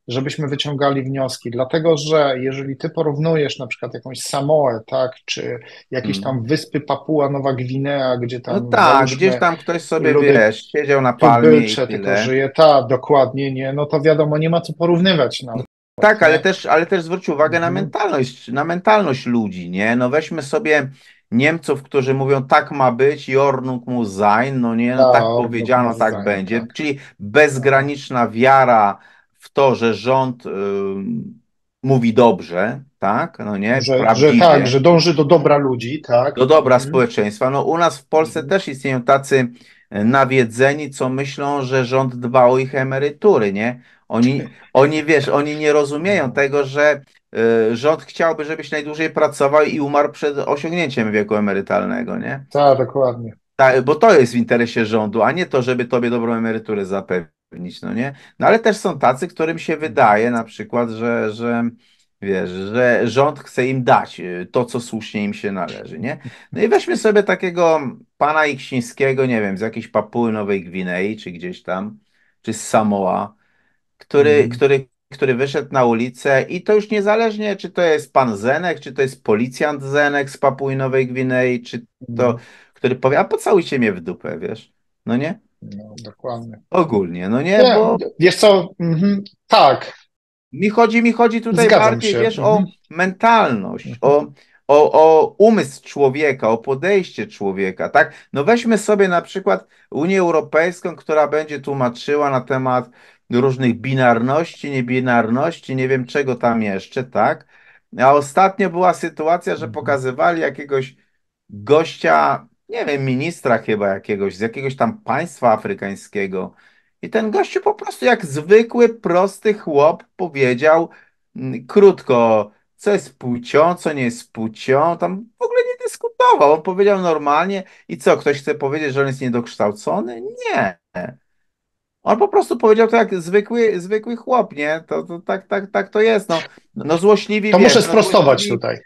żebyśmy wyciągali wnioski. Dlatego, że jeżeli ty porównujesz na przykład jakąś Samoę, tak, czy jakieś hmm. tam wyspy Papua Nowa Gwinea, gdzie tam. No tak, gdzieś tam ktoś sobie wiesz, siedział na palmie. i tylko żyje, tak, dokładnie, nie, no to wiadomo, nie ma co porównywać. No. Tak, ale też, ale też zwróć uwagę na mhm. mentalność, na mentalność ludzi, nie? No weźmy sobie Niemców, którzy mówią tak ma być i Ordnung muss sein, no nie, no tak powiedziano, tak sein, będzie. Tak. Czyli bezgraniczna wiara w to, że rząd y, mówi dobrze, tak, no nie, że, że tak, że dąży do dobra ludzi, tak. Do dobra mhm. społeczeństwa. No u nas w Polsce mhm. też istnieją tacy nawiedzeni, co myślą, że rząd dba o ich emerytury, nie? Oni, oni wiesz, oni nie rozumieją tego, że y, rząd chciałby, żebyś najdłużej pracował i umarł przed osiągnięciem wieku emerytalnego, nie? Tak, dokładnie. Tak, bo to jest w interesie rządu, a nie to, żeby tobie dobrą emeryturę zapewnić, no nie? No ale też są tacy, którym się wydaje na przykład, że, że wiesz, że rząd chce im dać y, to, co słusznie im się należy, nie? No i weźmy sobie takiego pana Iksińskiego, nie wiem, z jakiejś Papuły Nowej Gwinei, czy gdzieś tam, czy z Samoa, który, mm. który który wyszedł na ulicę i to już niezależnie, czy to jest pan Zenek, czy to jest policjant Zenek z Papui Nowej Gwinei, czy to, Mhm. który powie, a pocałujcie mnie w dupę, wiesz? No nie? No, dokładnie. Ogólnie, no nie, Nie, bo wiesz co, mhm, tak, mi chodzi, mi chodzi tutaj Zgadzam bardziej, się. wiesz, o Mhm. mentalność, Mhm. o, o, o umysł człowieka, o podejście człowieka, tak? No weźmy sobie na przykład Unię Europejską, która będzie tłumaczyła na temat różnych binarności, niebinarności, nie wiem czego tam jeszcze, tak? A ostatnio była sytuacja, że Mhm. pokazywali jakiegoś gościa, nie wiem, ministra chyba jakiegoś, z jakiegoś tam państwa afrykańskiego. I ten gościu po prostu jak zwykły, prosty chłop powiedział mm, krótko, co jest płcią, co nie jest płcią, tam w ogóle nie dyskutował. On powiedział normalnie i co, ktoś chce powiedzieć, że on jest niedokształcony? Nie. On po prostu powiedział to jak zwykły, zwykły chłop, nie? To, to tak, tak, tak to jest. No, no złośliwi, to wiesz, muszę no sprostować złośliwi- tutaj.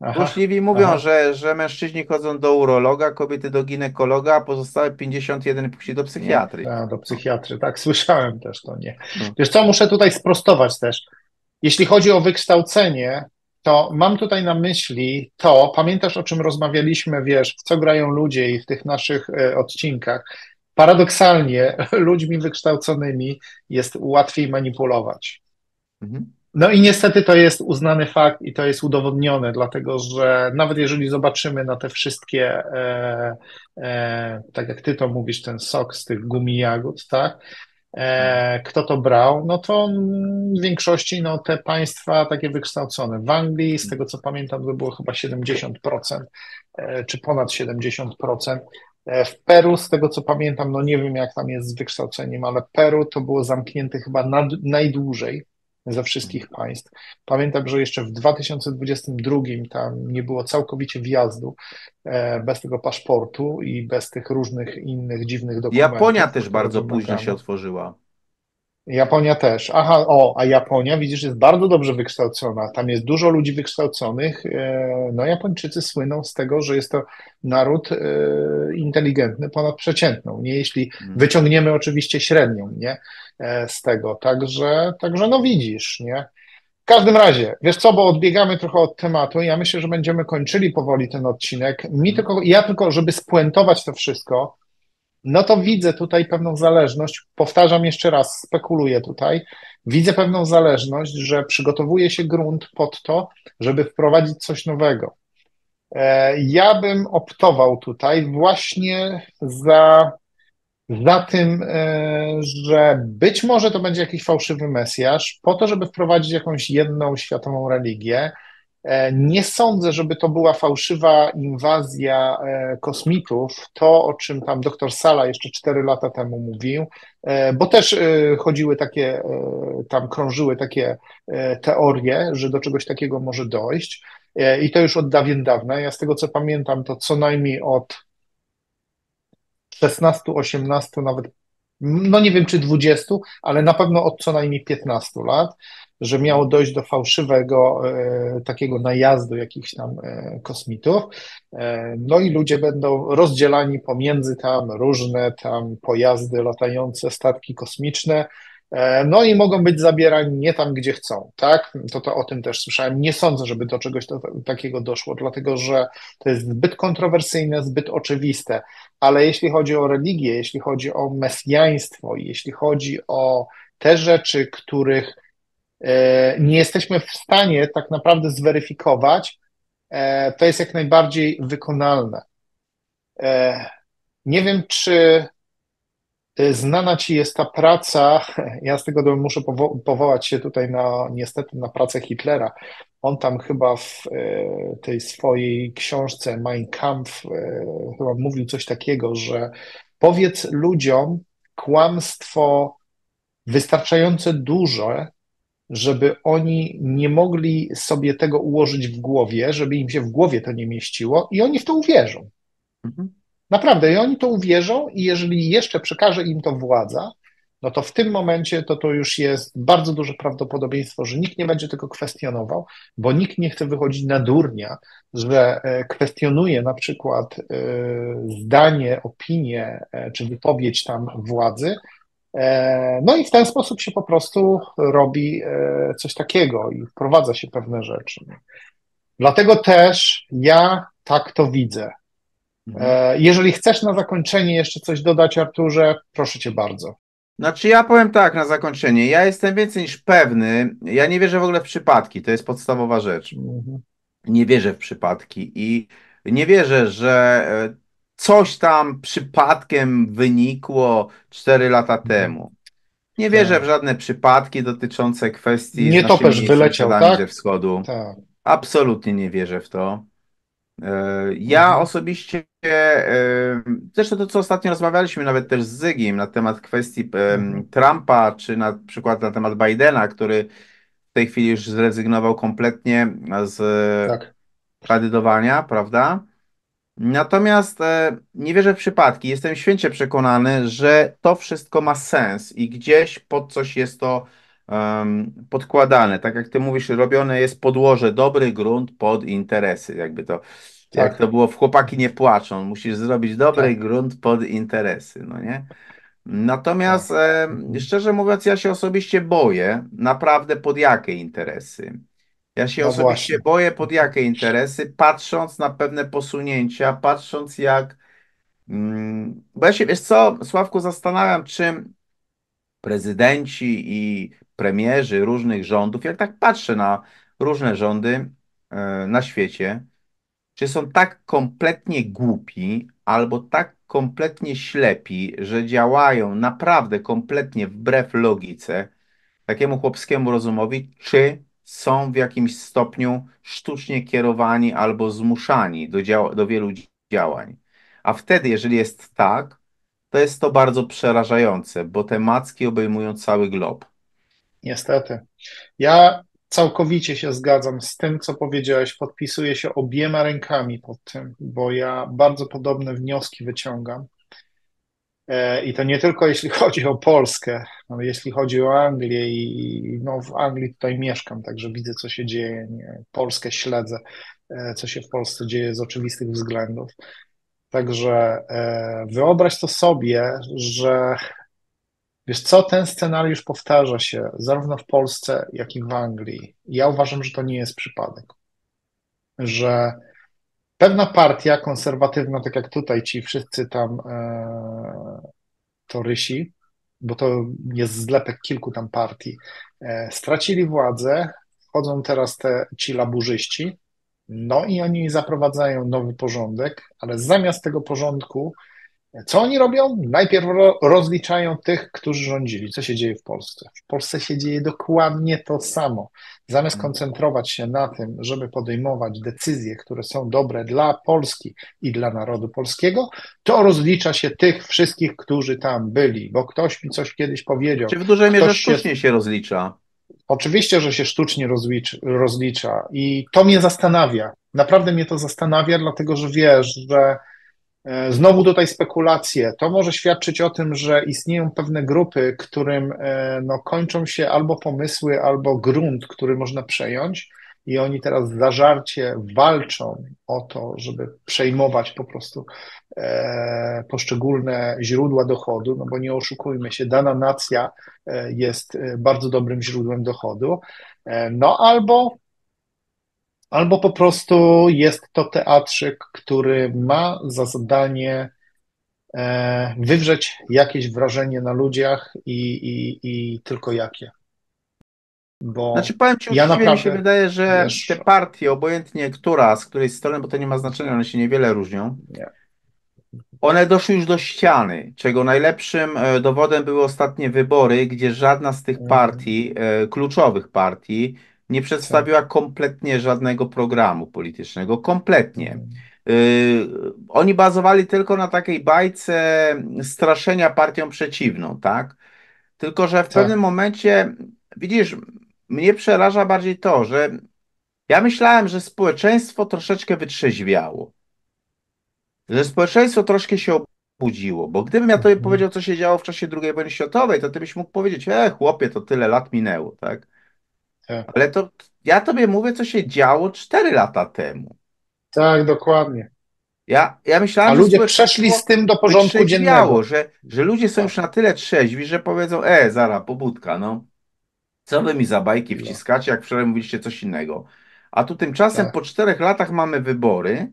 Aha. Złośliwi mówią, aha. że, że mężczyźni chodzą do urologa, kobiety do ginekologa, a pozostałe 51 puści do psychiatry. A, do psychiatry, tak, słyszałem też to, nie. No. Wiesz co, muszę tutaj sprostować też. Jeśli chodzi o wykształcenie, to mam tutaj na myśli to, pamiętasz o czym rozmawialiśmy, wiesz, w co grają ludzie i w tych naszych e, odcinkach. Paradoksalnie, ludźmi wykształconymi jest łatwiej manipulować. Mhm. No i niestety to jest uznany fakt i to jest udowodnione, dlatego że nawet jeżeli zobaczymy na te wszystkie, e, e, tak jak ty to mówisz, ten sok z tych gumi jagód, tak? E, kto to brał? No to w większości no, te państwa takie wykształcone. W Anglii, z tego co pamiętam, to było chyba 70%, e, czy ponad 70%. E, W Peru, z tego co pamiętam, no nie wiem jak tam jest z wykształceniem, ale Peru to było zamknięte chyba nad, najdłużej ze wszystkich państw. Pamiętam, że jeszcze w 2022 tam nie było całkowicie wjazdu e, bez tego paszportu i bez tych różnych innych dziwnych dokumentów. Japonia też bardzo późno się otworzyła. Japonia też. Aha, o, a Japonia, widzisz, jest bardzo dobrze wykształcona. Tam jest dużo ludzi wykształconych. E, No, Japończycy słyną z tego, że jest to naród e, inteligentny ponad przeciętną. Nie, jeśli Mhm. wyciągniemy oczywiście średnią, nie, e, z tego. Także, także no widzisz, nie. W każdym razie, wiesz co, bo odbiegamy trochę od tematu. Ja myślę, że będziemy kończyli powoli ten odcinek. Mi tylko, ja tylko, żeby spuentować to wszystko, no to widzę tutaj pewną zależność. Powtarzam jeszcze raz, spekuluję tutaj. Widzę pewną zależność, że przygotowuje się grunt pod to, żeby wprowadzić coś nowego. E, Ja bym optował tutaj właśnie za, za tym, e, że być może to będzie jakiś fałszywy mesjasz, po to, żeby wprowadzić jakąś jedną światową religię. E, Nie sądzę, żeby to była fałszywa inwazja e, kosmitów, to o czym tam doktor Sala jeszcze 4 lata temu mówił, e, bo też chodziły takie, tam krążyły takie teorie, że do czegoś takiego może dojść. I to już od dawien dawna. Ja z tego co pamiętam, to co najmniej od 16, 18, nawet, no nie wiem czy 20, ale na pewno od co najmniej 15 lat, że miało dojść do fałszywego e, takiego najazdu jakichś tam e, kosmitów. E, no i ludzie będą rozdzielani pomiędzy tam różne tam pojazdy latające, statki kosmiczne. No i mogą być zabierani nie tam, gdzie chcą, tak? To, to o tym też słyszałem. Nie sądzę, żeby do czegoś to, takiego doszło, dlatego że to jest zbyt kontrowersyjne, zbyt oczywiste. Ale jeśli chodzi o religię, jeśli chodzi o mesjaństwo, jeśli chodzi o te rzeczy, których nie jesteśmy w stanie tak naprawdę zweryfikować, e, to jest jak najbardziej wykonalne. E, Nie wiem, czy e, znana ci jest ta praca, ja z tego muszę powo powołać się tutaj na, niestety, na pracę Hitlera. On tam chyba w e, tej swojej książce Mein Kampf e, chyba mówił coś takiego, że powiedz ludziom kłamstwo wystarczająco duże, żeby oni nie mogli sobie tego ułożyć w głowie, żeby im się w głowie to nie mieściło i oni w to uwierzą. Mhm. Naprawdę, i oni to uwierzą i jeżeli jeszcze przekaże im to władza, no to w tym momencie to to już jest bardzo duże prawdopodobieństwo, że nikt nie będzie tego kwestionował, bo nikt nie chce wychodzić na durnia, że e, kwestionuje na przykład e, zdanie, opinię e, czy wypowiedź tam władzy, No i w ten sposób się po prostu robi e, coś takiego i wprowadza się pewne rzeczy. Dlatego też ja tak to widzę. Mhm. E, Jeżeli chcesz na zakończenie jeszcze coś dodać, Arturze, proszę cię bardzo. Znaczy ja powiem tak na zakończenie. Ja jestem więcej niż pewny. Ja nie wierzę w ogóle w przypadki. To jest podstawowa rzecz. Mhm. Nie wierzę w przypadki i nie wierzę, że e, coś tam przypadkiem wynikło 4 lata temu. Nie wierzę w Tak. żadne przypadki dotyczące kwestii z Nietoperz naszymi wyleciał, tak? ze wschodu. Tak. Absolutnie nie wierzę w to. E, Ja Mhm. osobiście, e, zresztą to, co ostatnio rozmawialiśmy nawet też z Zygiem na temat kwestii Mhm. em, Trumpa, czy na przykład na temat Bidena, który w tej chwili już zrezygnował kompletnie z Tak. kandydowania, prawda? Natomiast e, nie wierzę w przypadki. Jestem święcie przekonany, że to wszystko ma sens i gdzieś pod coś jest to em, podkładane. Tak jak ty mówisz, robione jest podłoże, dobry grunt pod interesy. Jakby to, jak Tak. to było w Chłopaki nie płaczą. Musisz zrobić dobry Tak. grunt pod interesy, no nie? Natomiast Tak. szczerze mówiąc, ja się osobiście boję naprawdę pod jakie interesy. Ja się No osobiście właśnie. boję pod jakie interesy, patrząc na pewne posunięcia, patrząc jak. Mm, bo ja się, wiesz co, Sławku, zastanawiam, czym prezydenci i premierzy różnych rządów, jak tak patrzę na różne rządy e, na świecie, czy są tak kompletnie głupi albo tak kompletnie ślepi, że działają naprawdę kompletnie wbrew logice takiemu chłopskiemu rozumowi, czy są w jakimś stopniu sztucznie kierowani albo zmuszani do, dział- do wielu działań. A wtedy, jeżeli jest tak, to jest to bardzo przerażające, bo te macki obejmują cały glob. Niestety. Ja całkowicie się zgadzam z tym, co powiedziałeś. Podpisuję się obiema rękami pod tym, bo ja bardzo podobne wnioski wyciągam. E, I to nie tylko jeśli chodzi o Polskę, ale jeśli chodzi o Anglię i no w Anglii tutaj mieszkam, także widzę, co się dzieje. Nie, Polskę śledzę, e, co się w Polsce dzieje z oczywistych względów. Także e, wyobraź to sobie, że wiesz co, ten scenariusz powtarza się zarówno w Polsce, jak i w Anglii. Ja uważam, że to nie jest przypadek, że pewna partia konserwatywna, tak jak tutaj ci wszyscy tam e, torysi, bo to jest zlepek kilku tam partii, e, stracili władzę, wchodzą teraz te ci laburzyści, no i oni zaprowadzają nowy porządek, ale zamiast tego porządku Co oni robią? Najpierw ro rozliczają tych, którzy rządzili. Co się dzieje w Polsce? W Polsce się dzieje dokładnie to samo. Zamiast koncentrować się na tym, żeby podejmować decyzje, które są dobre dla Polski i dla narodu polskiego, to rozlicza się tych wszystkich, którzy tam byli, bo ktoś mi coś kiedyś powiedział. Czy w dużej mierze Ktoś się sztucznie się rozlicza? Oczywiście, że się sztucznie rozlicz, rozlicza i to mnie zastanawia. Naprawdę mnie to zastanawia, dlatego że wiesz, że znowu tutaj spekulacje. To może świadczyć o tym, że istnieją pewne grupy, którym e, no, kończą się albo pomysły, albo grunt, który można przejąć. I oni teraz zażarcie walczą o to, żeby przejmować po prostu e, poszczególne źródła dochodu, no bo nie oszukujmy się, dana nacja e, jest e, bardzo dobrym źródłem dochodu. E, no albo, albo po prostu jest to teatrzyk, który ma za zadanie e, wywrzeć jakieś wrażenie na ludziach i, i, i tylko jakie. Bo Znaczy, powiem ci ja uczciwie, mi się naprawdę, wydaje, że te wiesz, partie, obojętnie która, z której strony, bo to nie ma znaczenia, one się niewiele różnią, nie. one doszły już do ściany, czego najlepszym e, dowodem były ostatnie wybory, gdzie żadna z tych Mhm, partii, e, kluczowych partii, nie tak, przedstawiła kompletnie żadnego programu politycznego. Kompletnie. mhm, Y, Oni bazowali tylko na takiej bajce straszenia partią przeciwną, tak? Tylko, że w pewnym tak, momencie, widzisz, mnie przeraża bardziej to, że ja myślałem, że społeczeństwo troszeczkę wytrzeźwiało, że społeczeństwo troszkę się obudziło, bo gdybym ja tobie mhm, powiedział, co się działo w czasie II wojny światowej, to ty byś mógł powiedzieć, e, chłopie, to tyle lat minęło, tak? Tak, Ale to ja tobie mówię, co się działo 4 lata temu. tak, dokładnie. Ja, ja myślałem, A że ludzie przeszli z tym do porządku dziennego. Że, że ludzie są już na tyle trzeźwi, że powiedzą, e, zara, pobudka, no. Co wy mi za bajki no. wciskacie, jak wczoraj mówiliście coś innego. A tu tymczasem tak. po czterech latach mamy wybory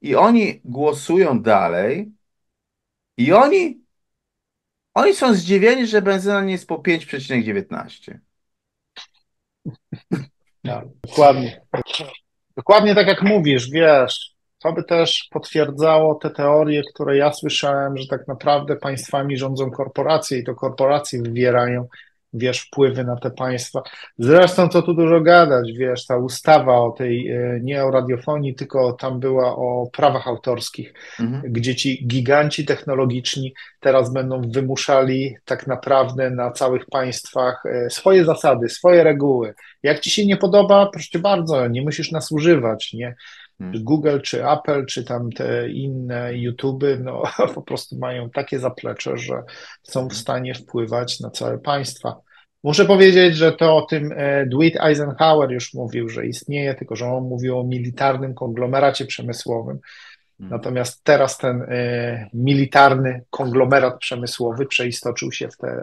i oni głosują dalej i oni oni są zdziwieni, że benzyna nie jest po 5,19. No, dokładnie. Dokładnie tak jak mówisz, wiesz, to by też potwierdzało te teorie, które ja słyszałem, że tak naprawdę państwami rządzą korporacje i to korporacje wywierają wiesz, wpływy na te państwa. Zresztą co tu dużo gadać, wiesz, ta ustawa o tej, e, nie o radiofonii, tylko tam była o prawach autorskich, mhm. gdzie ci giganci technologiczni teraz będą wymuszali tak naprawdę na całych państwach e, swoje zasady, swoje reguły. Jak ci się nie podoba, proszę bardzo, nie musisz nas używać, nie? Hmm. Google, czy Apple, czy tam te inne YouTube, no po prostu mają takie zaplecze, że są w stanie wpływać na całe państwa. Muszę powiedzieć, że to o tym e, Dwight Eisenhower już mówił, że istnieje, tylko że on mówił o militarnym konglomeracie przemysłowym. Hmm. Natomiast teraz ten e, militarny konglomerat przemysłowy przeistoczył się w, te,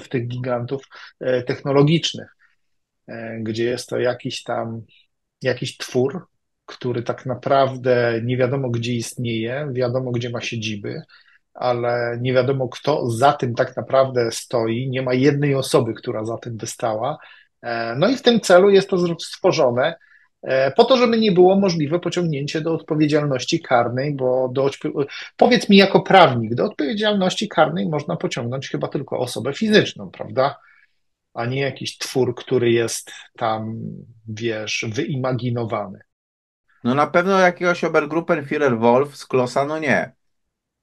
w tych gigantów e, technologicznych, gdzie jest to jakiś tam jakiś twór, który tak naprawdę nie wiadomo gdzie istnieje, wiadomo gdzie ma siedziby, ale nie wiadomo kto za tym tak naprawdę stoi, nie ma jednej osoby, która za tym wystała. E, no i w tym celu jest to stworzone e, po to, żeby nie było możliwe pociągnięcie do odpowiedzialności karnej, bo do, powiedz mi jako prawnik, do odpowiedzialności karnej można pociągnąć chyba tylko osobę fizyczną, prawda? A nie jakiś twór, który jest tam, wiesz, wyimaginowany. No na pewno jakiegoś Obergruppenführer Wolf z Klosa, no nie.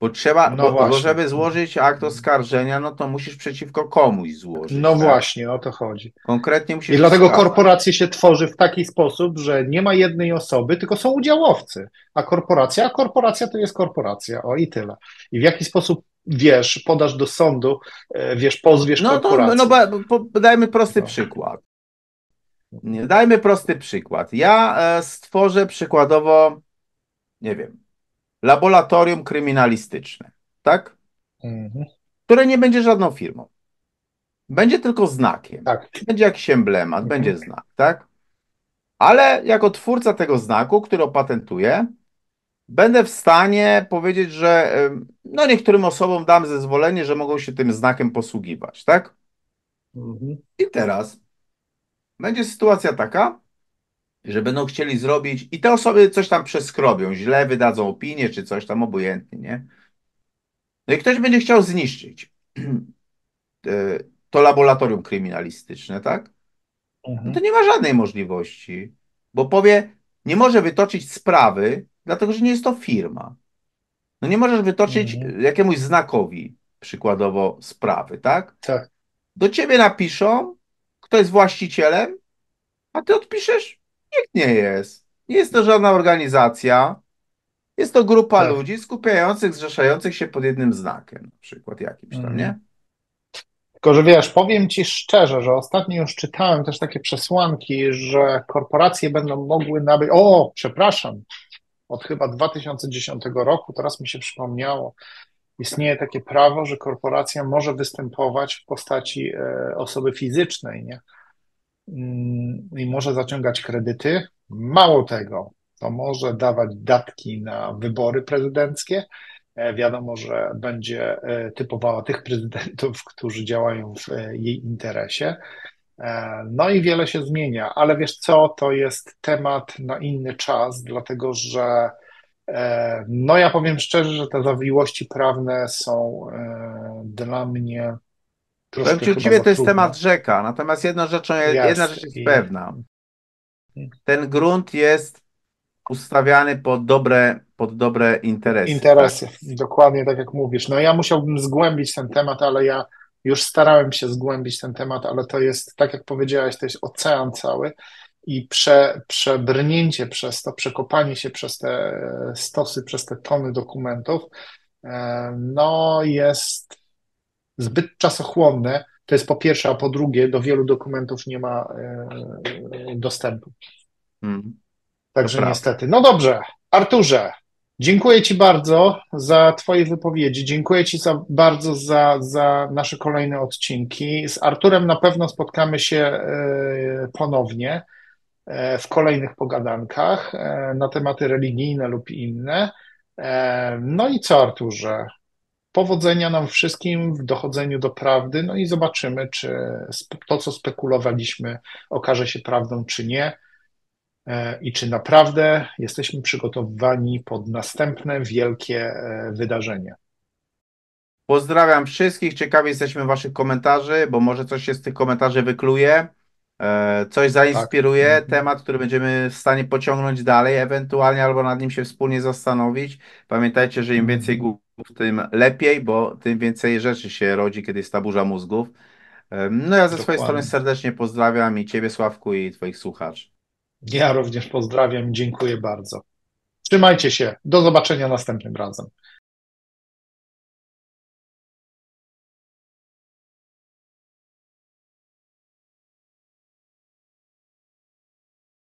Bo trzeba, no bo, bo, żeby złożyć akt oskarżenia, no to musisz przeciwko komuś złożyć. No tak? właśnie, o to chodzi. Konkretnie musisz. I dlatego korporacje się tworzy w taki sposób, że nie ma jednej osoby, tylko są udziałowcy. A korporacja, a korporacja to jest korporacja. O i tyle. I w jaki sposób wiesz, podasz do sądu, e, wiesz, pozwiesz no korporację. To, no, bo, dajmy prosty no. przykład. Dajmy prosty przykład. Ja e, stworzę przykładowo, nie wiem, laboratorium kryminalistyczne, tak? Mhm. Które nie będzie żadną firmą. Będzie tylko znakiem. Tak. Będzie jakiś emblemat, mhm. będzie znak, tak? Ale jako twórca tego znaku, który opatentuję, będę w stanie powiedzieć, że no niektórym osobom dam zezwolenie, że mogą się tym znakiem posługiwać, tak? Mhm. I teraz będzie sytuacja taka, że będą chcieli zrobić i te osoby coś tam przeskrobią, źle wydadzą opinię, czy coś tam obojętnie, nie? No i ktoś będzie chciał zniszczyć e, to laboratorium kryminalistyczne, tak? Mhm. No to nie ma żadnej możliwości, bo powie, nie może wytoczyć sprawy, dlatego że nie jest to firma. No nie możesz wytoczyć mhm. jakiemuś znakowi, przykładowo, sprawy, tak? Tak. Do ciebie napiszą, kto jest właścicielem, a ty odpiszesz, nikt nie jest. Nie jest to żadna organizacja. Jest to grupa tak. ludzi skupiających, zrzeszających się pod jednym znakiem, na przykład jakimś tam, nie? Tylko, że wiesz, powiem Ci szczerze, że ostatnio już czytałem też takie przesłanki, że korporacje będą mogły nabyć. O, przepraszam, od chyba 2010 roku, teraz mi się przypomniało, istnieje takie prawo, że korporacja może występować w postaci e, osoby fizycznej, nie? Mm, I może zaciągać kredyty. Mało tego, to może dawać datki na wybory prezydenckie. E, wiadomo, że będzie e, typowała tych prezydentów, którzy działają w jej interesie. No i wiele się zmienia, ale wiesz co, to jest temat na inny czas, dlatego że no ja powiem szczerze, że te zawiłości prawne są e, dla mnie Powiem Ci, to jest temat rzeka, natomiast jedna rzecz, jedna rzecz jest pewna. Ten grunt jest ustawiany pod dobre, pod dobre interesy. Interesy, tak? dokładnie tak jak mówisz. No ja musiałbym zgłębić ten temat, ale ja już starałem się zgłębić ten temat, ale to jest, tak jak powiedziałeś, to jest ocean cały i prze, przebrnięcie przez to, przekopanie się przez te stosy, przez te tony dokumentów, e, no jest zbyt czasochłonne. To jest po pierwsze, a po drugie, do wielu dokumentów nie ma e, dostępu. Hmm. Także niestety. No dobrze, Arturze, Dziękuję Ci bardzo za Twoje wypowiedzi. Dziękuję Ci za, bardzo za, za nasze kolejne odcinki. Z Arturem na pewno spotkamy się e, ponownie e, w kolejnych pogadankach e, na tematy religijne lub inne. No i co, Arturze? Powodzenia nam wszystkim w dochodzeniu do prawdy, no i zobaczymy, czy to, co spekulowaliśmy, okaże się prawdą, czy nie. E, i czy naprawdę jesteśmy przygotowani pod następne wielkie e, wydarzenie. Pozdrawiam wszystkich, ciekawi jesteśmy Waszych komentarzy, bo może coś się z tych komentarzy wykluje, e, coś zainspiruje, tak. temat, który będziemy w stanie pociągnąć dalej, ewentualnie albo nad nim się wspólnie zastanowić. Pamiętajcie, że im więcej głów, tym lepiej, bo tym więcej rzeczy się rodzi, kiedy jest ta burza mózgów. No ja ze swojej strony serdecznie pozdrawiam i Ciebie, Sławku, i Twoich słuchaczy. Ja również pozdrawiam dziękuję bardzo. Trzymajcie się. Do zobaczenia następnym razem.